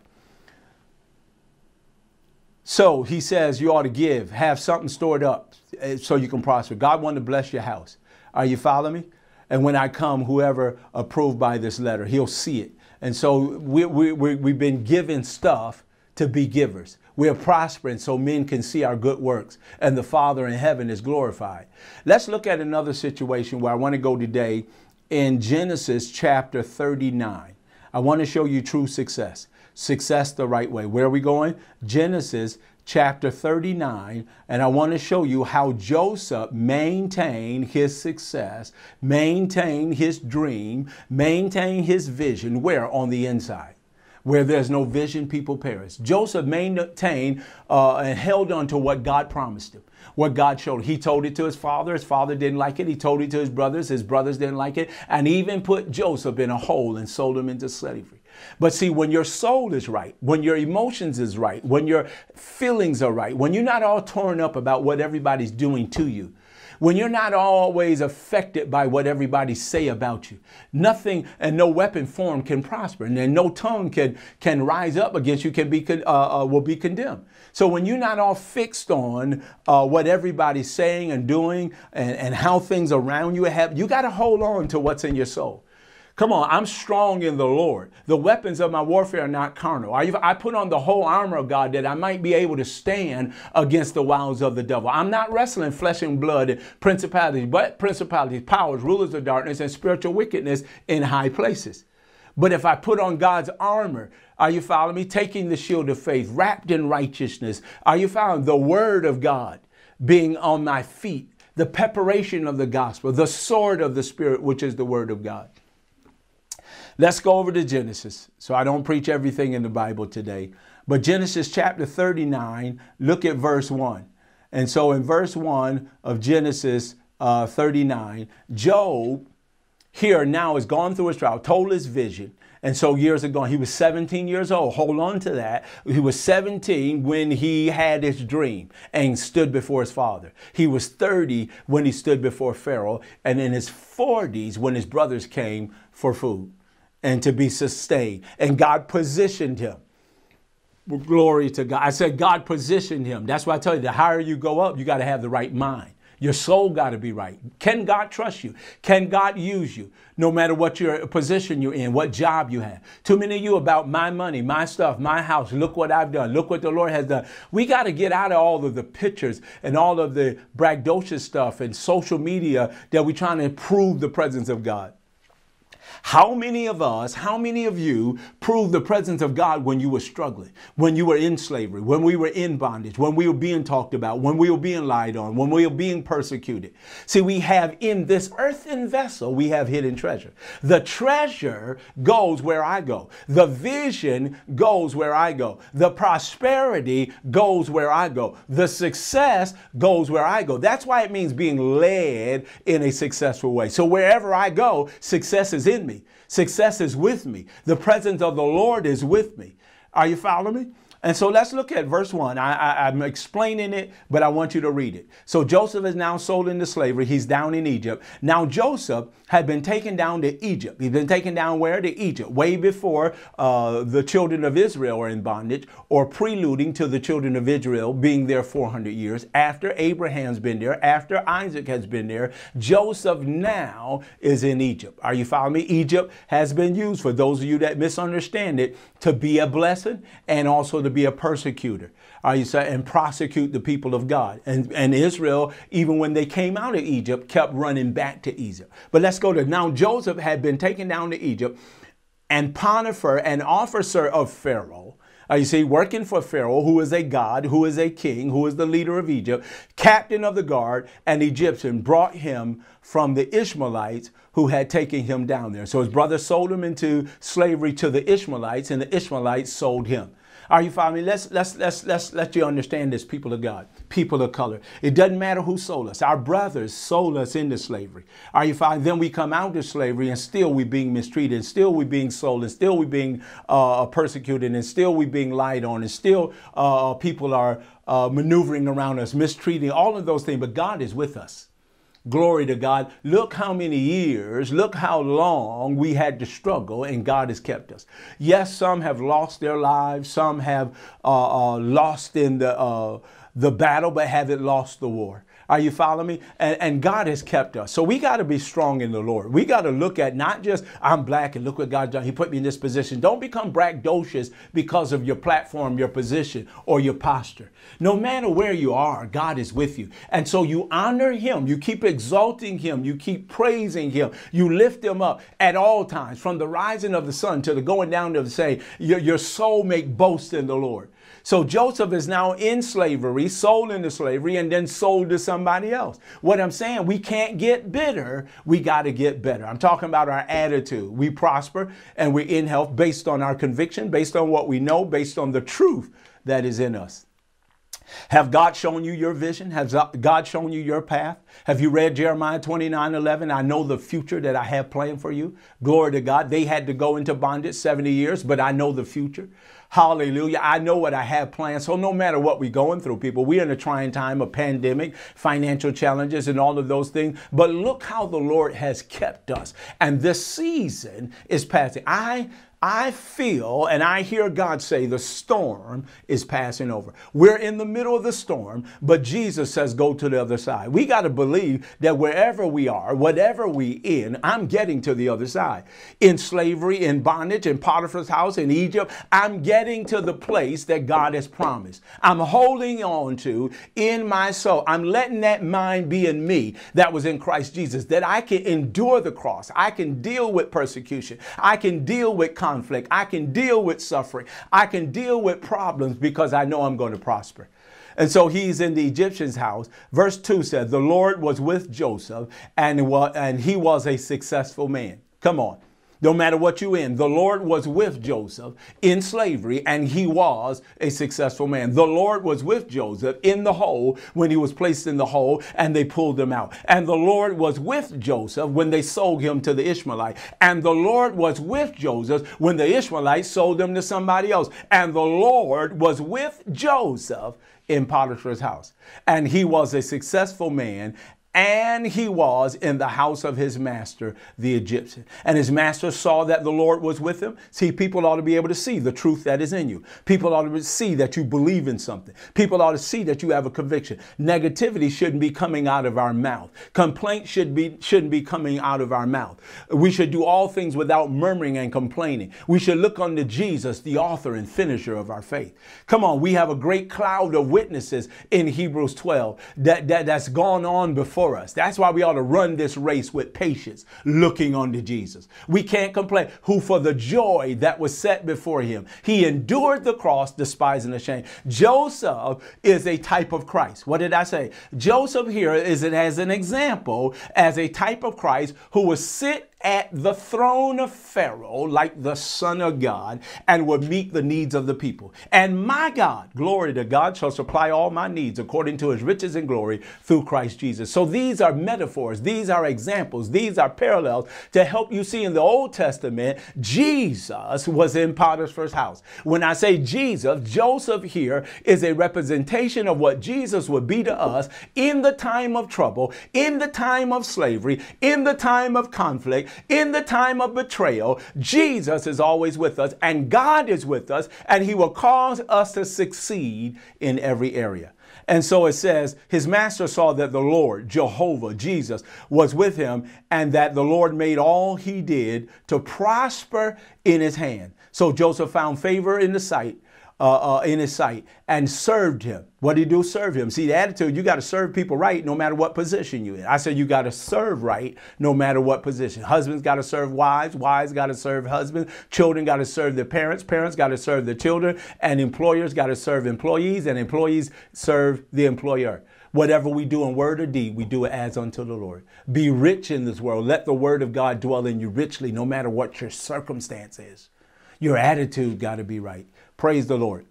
[SPEAKER 1] So he says you ought to give, have something stored up eh, so you can prosper. God wanted to bless your house. Are you following me? And when I come, whoever approved by this letter, he'll see it. And so we, we, we, we've been given stuff to be givers. We are prospering so men can see our good works and the Father in heaven is glorified. Let's look at another situation where I want to go today in Genesis chapter 39. I want to show you true success, success the right way. Where are we going? Genesis chapter 39, and I want to show you how Joseph maintained his success, maintained his dream, maintained his vision. Where? On the inside. Where there's no vision, people perish. Joseph maintained uh, and held on to what God promised him, what God showed. He told it to his father. His father didn't like it. He told it to his brothers. His brothers didn't like it. And even put Joseph in a hole and sold him into slavery. But see, when your soul is right, when your emotions is right, when your feelings are right, when you're not all torn up about what everybody's doing to you, when you're not always affected by what everybody say about you. Nothing and no weapon form can prosper and then no tongue can can rise up against you can be uh, uh, will be condemned. So when you're not all fixed on uh, what everybody's saying and doing and, and how things around you have you got to hold on to what's in your soul Come on, I'm strong in the Lord. The weapons of my warfare are not carnal. I put on the whole armor of God that I might be able to stand against the wiles of the devil. I'm not wrestling flesh and blood, principalities, but principalities, powers, rulers of darkness, and spiritual wickedness in high places. But if I put on God's armor, are you following me? Taking the shield of faith, wrapped in righteousness. Are you following the word of God being on my feet? The preparation of the gospel, the sword of the Spirit, which is the word of God. Let's go over to Genesis. So I don't preach everything in the Bible today. But Genesis chapter 39, look at verse 1. And so in verse 1 of Genesis uh, 39, Job here now has gone through his trial, told his vision. And so years ago, he was 17 years old. Hold on to that. He was 17 when he had his dream and stood before his father. He was 30 when he stood before Pharaoh, and in his 40s when his brothers came for food and to be sustained. And God positioned him. Glory to God. I said God positioned him. That's why I tell you the higher you go up, you got to have the right mind. Your soul got to be right. Can God trust you? Can God use you? No matter what your position you're in, what job you have. Too many of you about my money, my stuff, my house. Look what I've done. Look what the Lord has done. We got to get out of all of the pictures and all of the braggadocious stuff and social media that we're trying to prove the presence of God. How many of us, how many of you proved the presence of God when you were struggling, when you were in slavery, when we were in bondage, when we were being talked about, when we were being lied on, when we were being persecuted? See, we have in this earthen vessel, we have hidden treasure. The treasure goes where I go. The vision goes where I go. The prosperity goes where I go. The success goes where I go. That's why it means being led in a successful way. So wherever I go, success is in me. Success is with me. The presence of the Lord is with me. Are you following me? And so let's look at verse 1. I, am explaining it, but I want you to read it. So Joseph is now sold into slavery. He's down in Egypt. Now Joseph had been taken down to Egypt. He's been taken down where? To Egypt, way before uh, the children of Israel are in bondage, or preluding to the children of Israel being there 400 years. After Abraham's been there, after Isaac has been there, Joseph now is in Egypt. Are you following me? Egypt has been used, for those of you that misunderstand it, to be a blessing and also to be a persecutor. Are you say and prosecute the people of God? And and Israel, even when they came out of Egypt, kept running back to Egypt. But let's go to now. Joseph had been taken down to Egypt, and Potiphar, an officer of Pharaoh, uh, you see, working for Pharaoh, who is a god, who is a king, who is the leader of Egypt, captain of the guard, an Egyptian, brought him from the Ishmaelites who had taken him down there. So his brother sold him into slavery to the Ishmaelites, and the Ishmaelites sold him. Are you following me? Let's let's let's let's let you understand this, people of God, people of color. It doesn't matter who sold us. Our brothers sold us into slavery. Are you following? Then we come out of slavery and still we're being mistreated, and still we're being sold, and still we're being uh, persecuted, and still we're being lied on, and still uh, people are uh, maneuvering around us, mistreating, all of those things. But God is with us. Glory to God. Look how many years, look how long we had to struggle, and God has kept us. Yes, some have lost their lives, some have uh, uh, lost in the, uh, the battle, but haven't lost the war. Are you following me? And, and God has kept us. So we got to be strong in the Lord. We got to look at not just, I'm black and look what God done. He put me in this position. Don't become braggadocious because of your platform, your position, or your posture. No matter where you are, God is with you. And so you honor Him. You keep exalting Him. You keep praising Him. You lift Him up at all times, from the rising of the sun to the going down of the same. Your, your soul make boast in the Lord. So Joseph is now in slavery, sold into slavery, and then sold to somebody else. What I'm saying, we can't get bitter. We got to get better. I'm talking about our attitude. We prosper and we're in health based on our conviction, based on what we know, based on the truth that is in us. Have God shown you your vision? Has God shown you your path? Have you read Jeremiah 29 11? I know the future that I have planned for you. Glory to God. They had to go into bondage 70 years, but I know the future. Hallelujah. I know what I have planned. So no matter what we're going through, people, we're in a trying time, a pandemic, financial challenges, and all of those things. But look how the Lord has kept us. And this season is passing. I I feel and I hear God say the storm is passing over. We're in the middle of the storm, but Jesus says go to the other side. We got to believe that wherever we are, whatever we in, I'm getting to the other side. In slavery, in bondage, in Potiphar's house, in Egypt, I'm getting to the place that God has promised. I'm holding on to in my soul. I'm letting that mind be in me that was in Christ Jesus, that I can endure the cross. I can deal with persecution. I can deal with conflict. I can deal with suffering. I can deal with problems because I know I'm going to prosper. And so he's in the Egyptian's house. Verse 2 says, The Lord was with Joseph, and, and he was a successful man. Come on. No matter what you in, the Lord was with Joseph in slavery and he was a successful man. The Lord was with Joseph in the hole when he was placed in the hole and they pulled him out. And the Lord was with Joseph when they sold him to the Ishmaelite. And the Lord was with Joseph when the Ishmaelites sold him to somebody else. And the Lord was with Joseph in Potiphar's house. And he was a successful man and he was in the house of his master, the Egyptian. And his master saw that the Lord was with him. See, people ought to be able to see the truth that is in you. People ought to see that you believe in something. People ought to see that you have a conviction. Negativity shouldn't be coming out of our mouth. Complaint should be, shouldn't be coming out of our mouth. We should do all things without murmuring and complaining. We should look unto Jesus, the author and finisher of our faith. Come on, we have a great cloud of witnesses in Hebrews 12 that, that, that's gone on before us. That's why we ought to run this race with patience, looking unto Jesus. We can't complain. Who for the joy that was set before him, he endured the cross, despising the shame. Joseph is a type of Christ. What did I say? Joseph here is it as an example, as a type of Christ who will sit at the throne of Pharaoh like the Son of God and would meet the needs of the people. And my God, glory to God, shall supply all my needs according to his riches and glory through Christ Jesus. So these are metaphors, these are examples, these are parallels to help you see in the Old Testament, Jesus was in Potiphar's house. When I say Jesus, Joseph here is a representation of what Jesus would be to us in the time of trouble, in the time of slavery, in the time of conflict, in the time of betrayal, Jesus is always with us and God is with us and he will cause us to succeed in every area. And so it says, his master saw that the Lord, Jehovah, Jesus, was with him, and that the Lord made all he did to prosper in his hand. So Joseph found favor in the sight uh, uh, in his sight and served him. What did he do? Serve him. See, the attitude, you got to serve people right no matter what position you're in. I said you got to serve right no matter what position. Husbands got to serve wives, wives got to serve husbands, children got to serve their parents, parents got to serve their children, and employers got to serve employees, and employees serve the employer. Whatever we do in word or deed, we do it as unto the Lord. Be rich in this world. Let the word of God dwell in you richly, no matter what your circumstance is. Your attitude got to be right. Praise the Lord.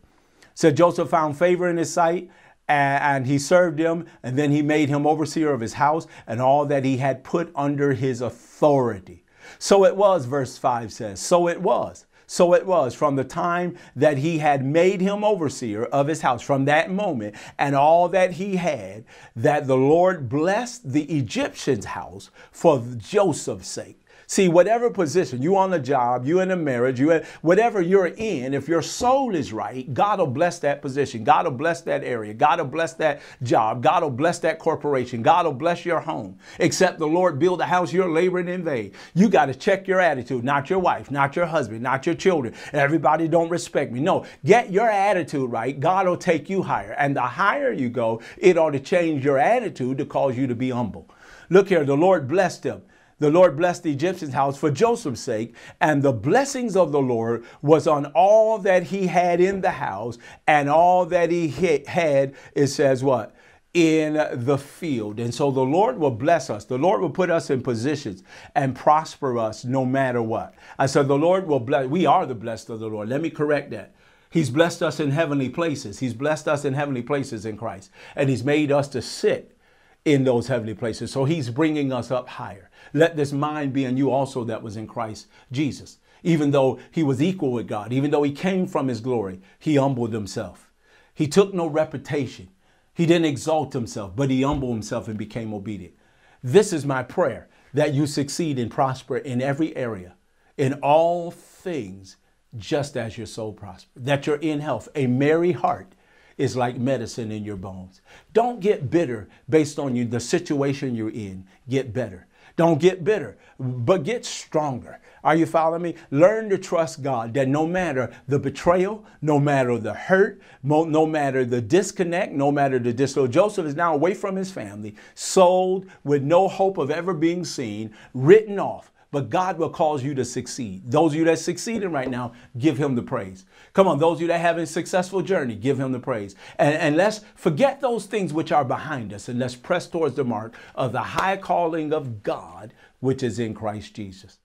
[SPEAKER 1] Said Joseph found favor in his sight and he served him, and then he made him overseer of his house and all that he had put under his authority. So it was, verse 5 says, so it was. So it was from the time that he had made him overseer of his house, from that moment and all that he had, that the Lord blessed the Egyptian's house for Joseph's sake. See, whatever position, you on a job, you in a marriage, you whatever you're in, if your soul is right, God will bless that position. God will bless that area. God will bless that job. God will bless that corporation. God will bless your home. Except the Lord build a house, you're laboring in vain. You got to check your attitude, not your wife, not your husband, not your children. Everybody don't respect me. No, get your attitude right. God will take you higher. And the higher you go, it ought to change your attitude to cause you to be humble. Look here, the Lord blessed him the Lord blessed the Egyptian's house for Joseph's sake, and the blessings of the Lord was on all that he had in the house, and all that he had, it says what? in the field. And so the Lord will bless us. The Lord will put us in positions and prosper us no matter what. I said, the Lord will bless. We are the blessed of the Lord. Let me correct that. He's blessed us in heavenly places. He's blessed us in heavenly places in Christ. And He's made us to sit in those heavenly places. So He's bringing us up higher. Let this mind be in you also that was in Christ Jesus. Even though he was equal with God, even though he came from his glory, he humbled himself. He took no reputation. He didn't exalt himself, but he humbled himself and became obedient. This is my prayer that you succeed and prosper in every area, in all things, just as your soul prospers, that you're in health. A merry heart is like medicine in your bones. Don't get bitter based on you, the situation you're in. Get better. Don't get bitter, but get stronger. Are you following me? Learn to trust God that no matter the betrayal, no matter the hurt, no matter the disconnect, no matter the dis. Joseph is now away from his family, sold with no hope of ever being seen, written off but God will cause you to succeed. Those of you that succeeding right now, give him the praise. Come on, those of you that have a successful journey, give him the praise. And, and let's forget those things which are behind us and let's press towards the mark of the high calling of God, which is in Christ Jesus.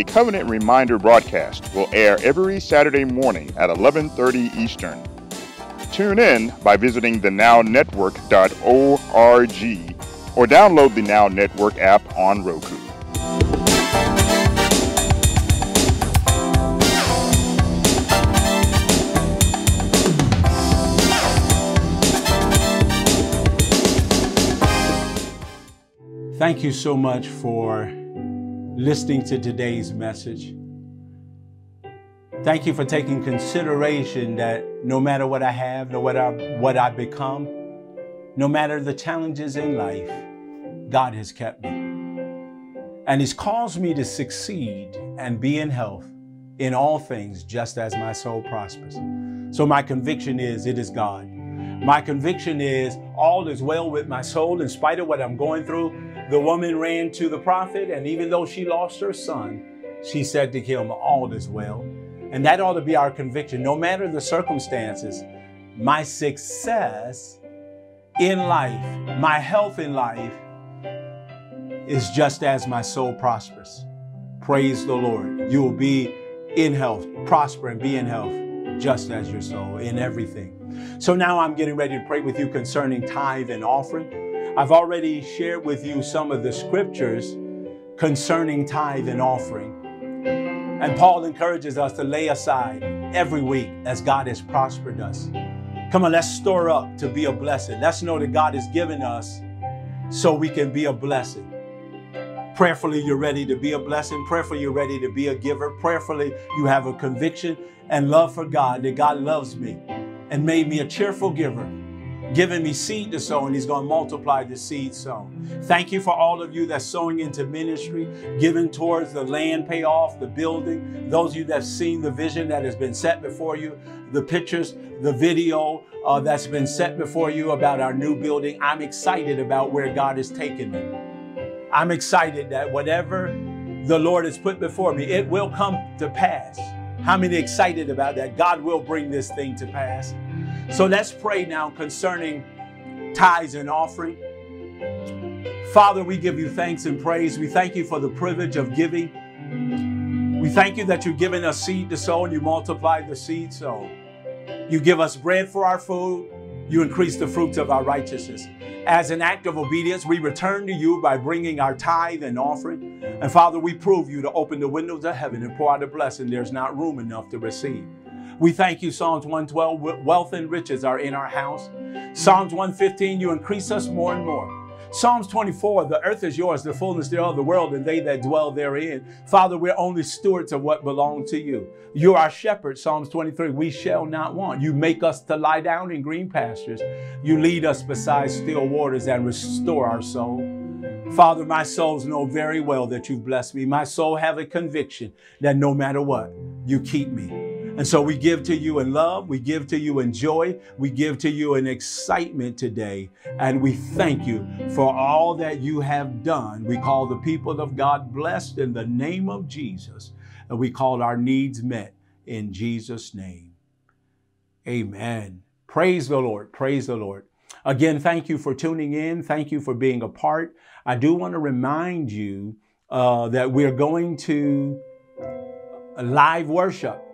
[SPEAKER 2] A Covenant Reminder broadcast will air every Saturday morning at 11:30 Eastern. Tune in by visiting thenownetwork.org or download the Now Network app on Roku.
[SPEAKER 1] Thank you so much for listening to today's message. Thank you for taking consideration that no matter what I have, no matter what I become, no matter the challenges in life, God has kept me. And He's caused me to succeed and be in health in all things, just as my soul prospers. So my conviction is it is God. My conviction is all is well with my soul in spite of what I'm going through. The woman ran to the prophet, and even though she lost her son, she said to him, All is well. And that ought to be our conviction. No matter the circumstances, my success in life, my health in life, is just as my soul prospers. Praise the Lord. You will be in health, prosper and be in health, just as your soul in everything. So now I'm getting ready to pray with you concerning tithe and offering. I've already shared with you some of the scriptures concerning tithe and offering. And Paul encourages us to lay aside every week as God has prospered us. Come on, let's store up to be a blessing. Let's know that God has given us so we can be a blessing. Prayerfully, you're ready to be a blessing. Prayerfully, you're ready to be a giver. Prayerfully, you have a conviction and love for God that God loves me and made me a cheerful giver giving me seed to sow, and He's going to multiply the seed sown. Thank you for all of you that's sowing into ministry, giving towards the land payoff, the building. Those of you that's seen the vision that has been set before you, the pictures, the video uh, that's been set before you about our new building. I'm excited about where God is taking me. I'm excited that whatever the Lord has put before me, it will come to pass. How many excited about that? God will bring this thing to pass. So let's pray now concerning tithes and offering. Father, we give you thanks and praise. We thank you for the privilege of giving. We thank you that you've given us seed to sow and you multiply the seed sown. You give us bread for our food. You increase the fruits of our righteousness. As an act of obedience, we return to you by bringing our tithe and offering. And Father, we prove you to open the windows of heaven and pour out a blessing there's not room enough to receive. We thank you, Psalms 112, wealth and riches are in our house. Psalms 115, you increase us more and more. Psalms 24, the earth is yours, the fullness thereof, the world, and they that dwell therein. Father, we're only stewards of what belongs to you. You're our shepherd, Psalms 23, we shall not want. You make us to lie down in green pastures. You lead us beside still waters and restore our soul. Father, my souls know very well that you've blessed me. My soul have a conviction that no matter what, you keep me. And so we give to you in love, we give to you in joy, we give to you in excitement today, and we thank you for all that you have done. We call the people of God blessed in the name of Jesus, and we call our needs met in Jesus' name. Amen. Praise the Lord. Praise the Lord. Again, thank you for tuning in. Thank you for being a part. I do want to remind you uh, that we're going to live worship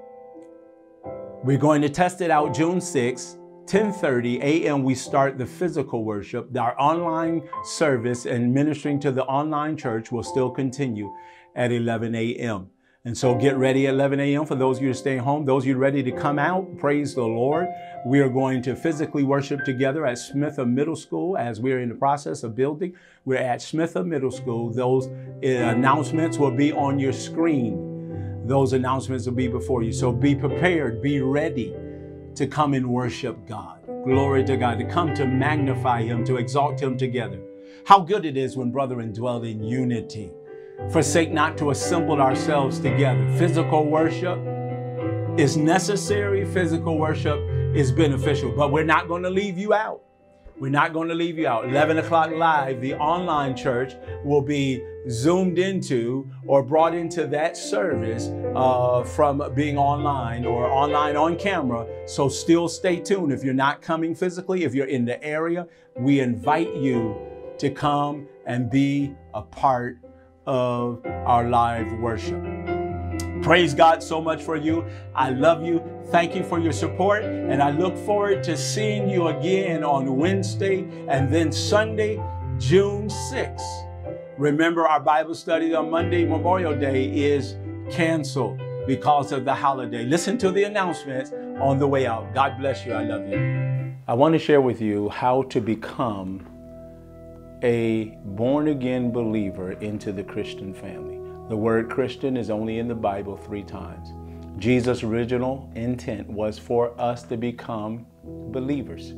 [SPEAKER 1] we're going to test it out June 6th. 10:30 a.m. we start the physical worship. Our online service and ministering to the online church will still continue at 11 a.m. And so get ready at 11 a.m. for those of you to stay home. Those of you ready to come out, praise the Lord. We are going to physically worship together at Smitha Middle School as we're in the process of building. We're at Smitha Middle School. Those uh, announcements will be on your screen those announcements will be before you. So be prepared, be ready to come and worship God. Glory to God, to come to magnify Him, to exalt Him together. How good it is when brethren dwell in unity. Forsake not to assemble ourselves together. Physical worship is necessary, physical worship is beneficial, but we're not going to leave you out. We're not going to leave you out. 11 o'clock live, the online church will be zoomed into or brought into that service uh, from being online or online on camera. So still stay tuned. If you're not coming physically, if you're in the area, we invite you to come and be a part of our live worship. Praise God so much for you. I love you. Thank you for your support. And I look forward to seeing you again on Wednesday and then Sunday, June 6th. Remember, our Bible study on Monday, Memorial Day, is canceled because of the holiday. Listen to the announcements on the way out. God bless you. I love you. I want to share with you how to become a born again believer into the Christian family. The word Christian is only in the Bible three times. Jesus' original intent was for us to become believers,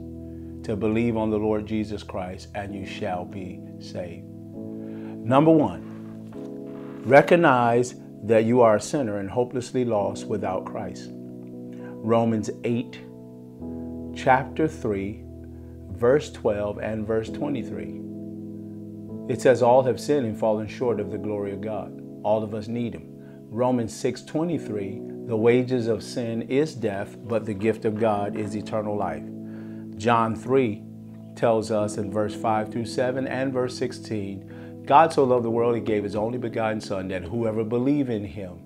[SPEAKER 1] to believe on the Lord Jesus Christ, and you shall be saved. Number one, recognize that you are a sinner and hopelessly lost without Christ. Romans 8, chapter 3, verse 12 and verse 23. It says, All have sinned and fallen short of the glory of God. All of us need him. Romans 6:23, the wages of sin is death, but the gift of God is eternal life. John 3 tells us in verse 5 through 7 and verse 16, God so loved the world he gave his only begotten son that whoever believe in him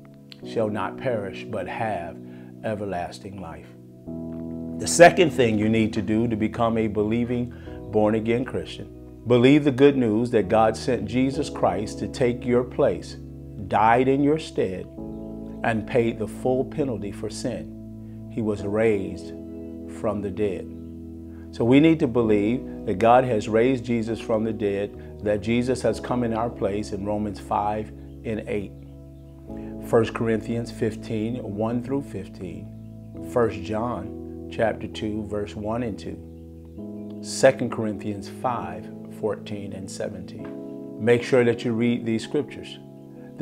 [SPEAKER 1] shall not perish but have everlasting life. The second thing you need to do to become a believing born again Christian, believe the good news that God sent Jesus Christ to take your place died in your stead, and paid the full penalty for sin. He was raised from the dead. So we need to believe that God has raised Jesus from the dead, that Jesus has come in our place in Romans 5 and 8. 1 Corinthians 15, 1 through 15. 1 John chapter 2, verse 1 and 2. 2 Corinthians 5, 14 and 17. Make sure that you read these scriptures.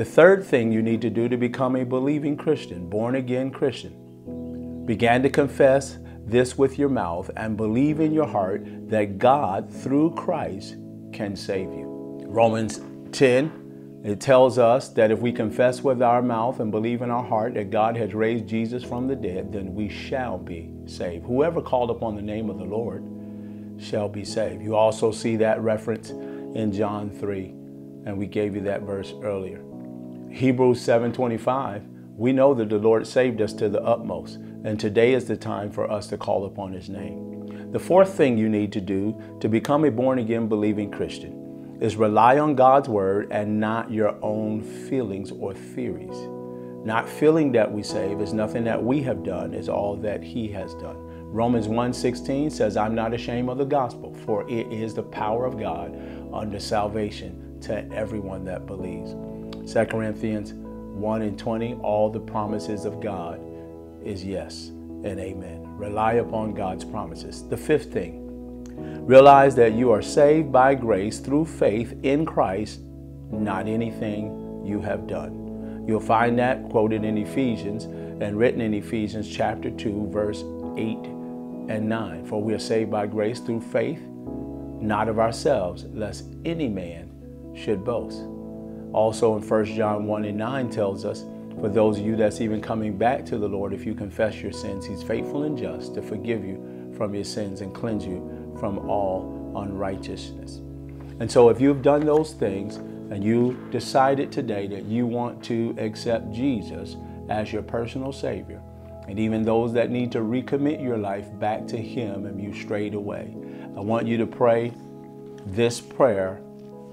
[SPEAKER 1] The third thing you need to do to become a believing Christian, born again Christian, began to confess this with your mouth and believe in your heart that God, through Christ, can save you. Romans 10, it tells us that if we confess with our mouth and believe in our heart that God has raised Jesus from the dead, then we shall be saved. Whoever called upon the name of the Lord shall be saved. You also see that reference in John 3, and we gave you that verse earlier. Hebrews 7:25, we know that the Lord saved us to the utmost, and today is the time for us to call upon his name. The fourth thing you need to do to become a born again believing Christian is rely on God's word and not your own feelings or theories. Not feeling that we save is nothing that we have done, is all that he has done. Romans 1:16 says, "I'm not ashamed of the gospel, for it is the power of God unto salvation to everyone that believes." 2 Corinthians 1 and 20, all the promises of God is yes and amen. Rely upon God's promises. The fifth thing, realize that you are saved by grace through faith in Christ, not anything you have done. You'll find that quoted in Ephesians and written in Ephesians chapter 2, verse 8 and 9. For we are saved by grace through faith, not of ourselves, lest any man should boast. Also in 1 John 1 and 9 tells us, for those of you that's even coming back to the Lord, if you confess your sins, He's faithful and just to forgive you from your sins and cleanse you from all unrighteousness. And so if you've done those things and you decided today that you want to accept Jesus as your personal Savior, and even those that need to recommit your life back to Him and you strayed away, I want you to pray this prayer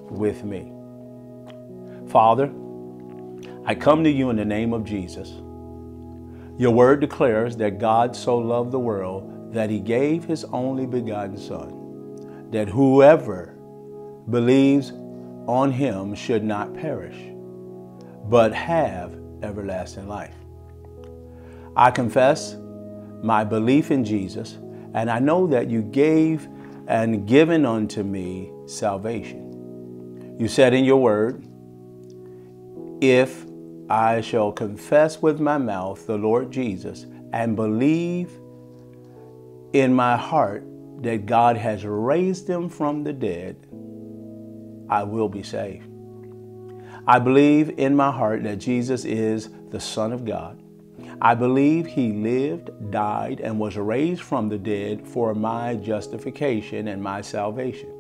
[SPEAKER 1] with me. Father, I come to you in the name of Jesus. Your word declares that God so loved the world that he gave his only begotten Son, that whoever believes on him should not perish, but have everlasting life. I confess my belief in Jesus, and I know that you gave and given unto me salvation. You said in your word, if I shall confess with my mouth the Lord Jesus and believe in my heart that God has raised him from the dead, I will be saved. I believe in my heart that Jesus is the Son of God. I believe he lived, died, and was raised from the dead for my justification and my salvation.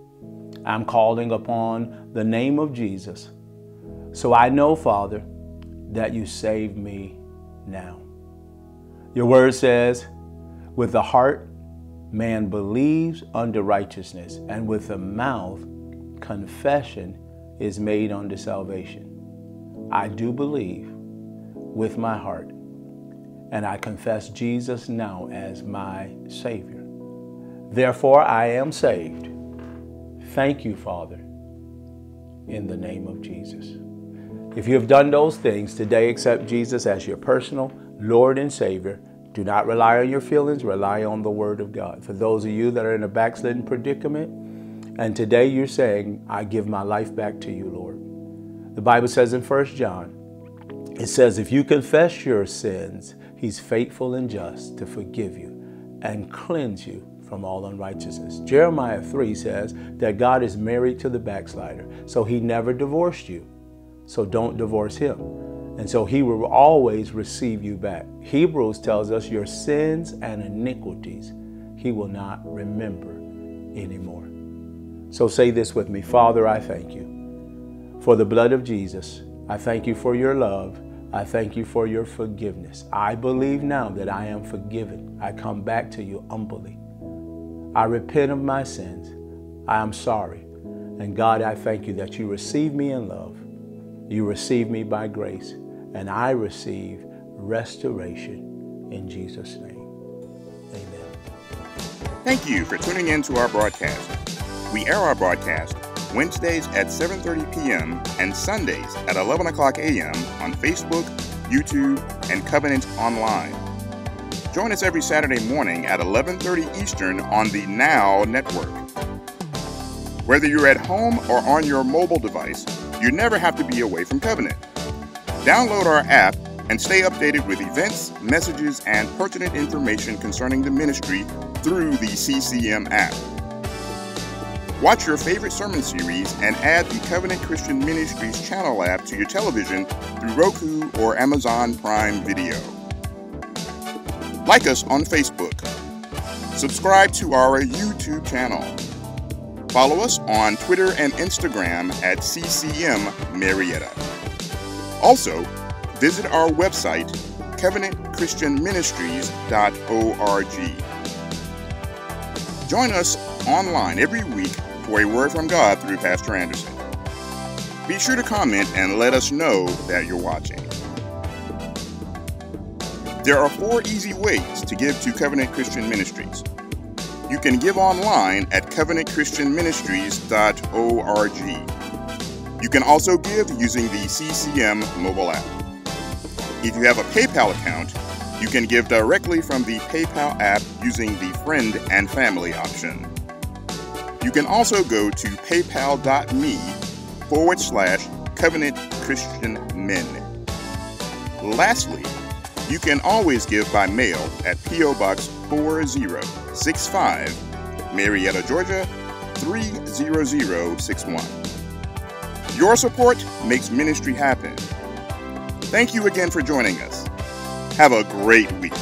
[SPEAKER 1] I'm calling upon the name of Jesus. So I know, Father, that you save me now. Your word says, with the heart, man believes unto righteousness, and with the mouth, confession is made unto salvation. I do believe with my heart, and I confess Jesus now as my Savior. Therefore, I am saved. Thank you, Father, in the name of Jesus. If you have done those things, today accept Jesus as your personal Lord and Savior. Do not rely on your feelings, rely on the Word of God. For those of you that are in a backslidden predicament, and today you're saying, I give my life back to you, Lord. The Bible says in 1 John, it says, if you confess your sins, He's faithful and just to forgive you and cleanse you from all unrighteousness. Jeremiah 3 says that God is married to the backslider, so He never divorced you. So don't divorce him. And so he will always receive you back. Hebrews tells us your sins and iniquities he will not remember anymore. So say this with me Father, I thank you for the blood of Jesus. I thank you for your love. I thank you for your forgiveness. I believe now that I am forgiven. I come back to you humbly. I repent of my sins. I am sorry. And God, I thank you that you receive me in love. You receive me by grace, and I receive restoration in Jesus' name. Amen.
[SPEAKER 2] Thank you for tuning in to our broadcast. We air our broadcast Wednesdays at 7:30 p.m. and Sundays at 11 o'clock a.m. on Facebook, YouTube, and Covenant Online. Join us every Saturday morning at 11:30 Eastern on the Now Network. Whether you're at home or on your mobile device, you never have to be away from Covenant. Download our app and stay updated with events, messages, and pertinent information concerning the ministry through the CCM app. Watch your favorite sermon series and add the Covenant Christian Ministries channel app to your television through Roku or Amazon Prime Video. Like us on Facebook. Subscribe to our YouTube channel. Follow us on Twitter and Instagram at CCM Marietta. Also, visit our website, covenantchristianministries.org. Join us online every week for a word from God through Pastor Anderson. Be sure to comment and let us know that you're watching. There are four easy ways to give to Covenant Christian Ministries. You can give online at covenantchristianministries.org. You can also give using the CCM mobile app. If you have a PayPal account, you can give directly from the PayPal app using the Friend and Family option. You can also go to paypal.me forward slash covenant Christian men. Lastly, you can always give by mail at P.O. Box 4065, Marietta, Georgia 30061. Your support makes ministry happen. Thank you again for joining us. Have a great week.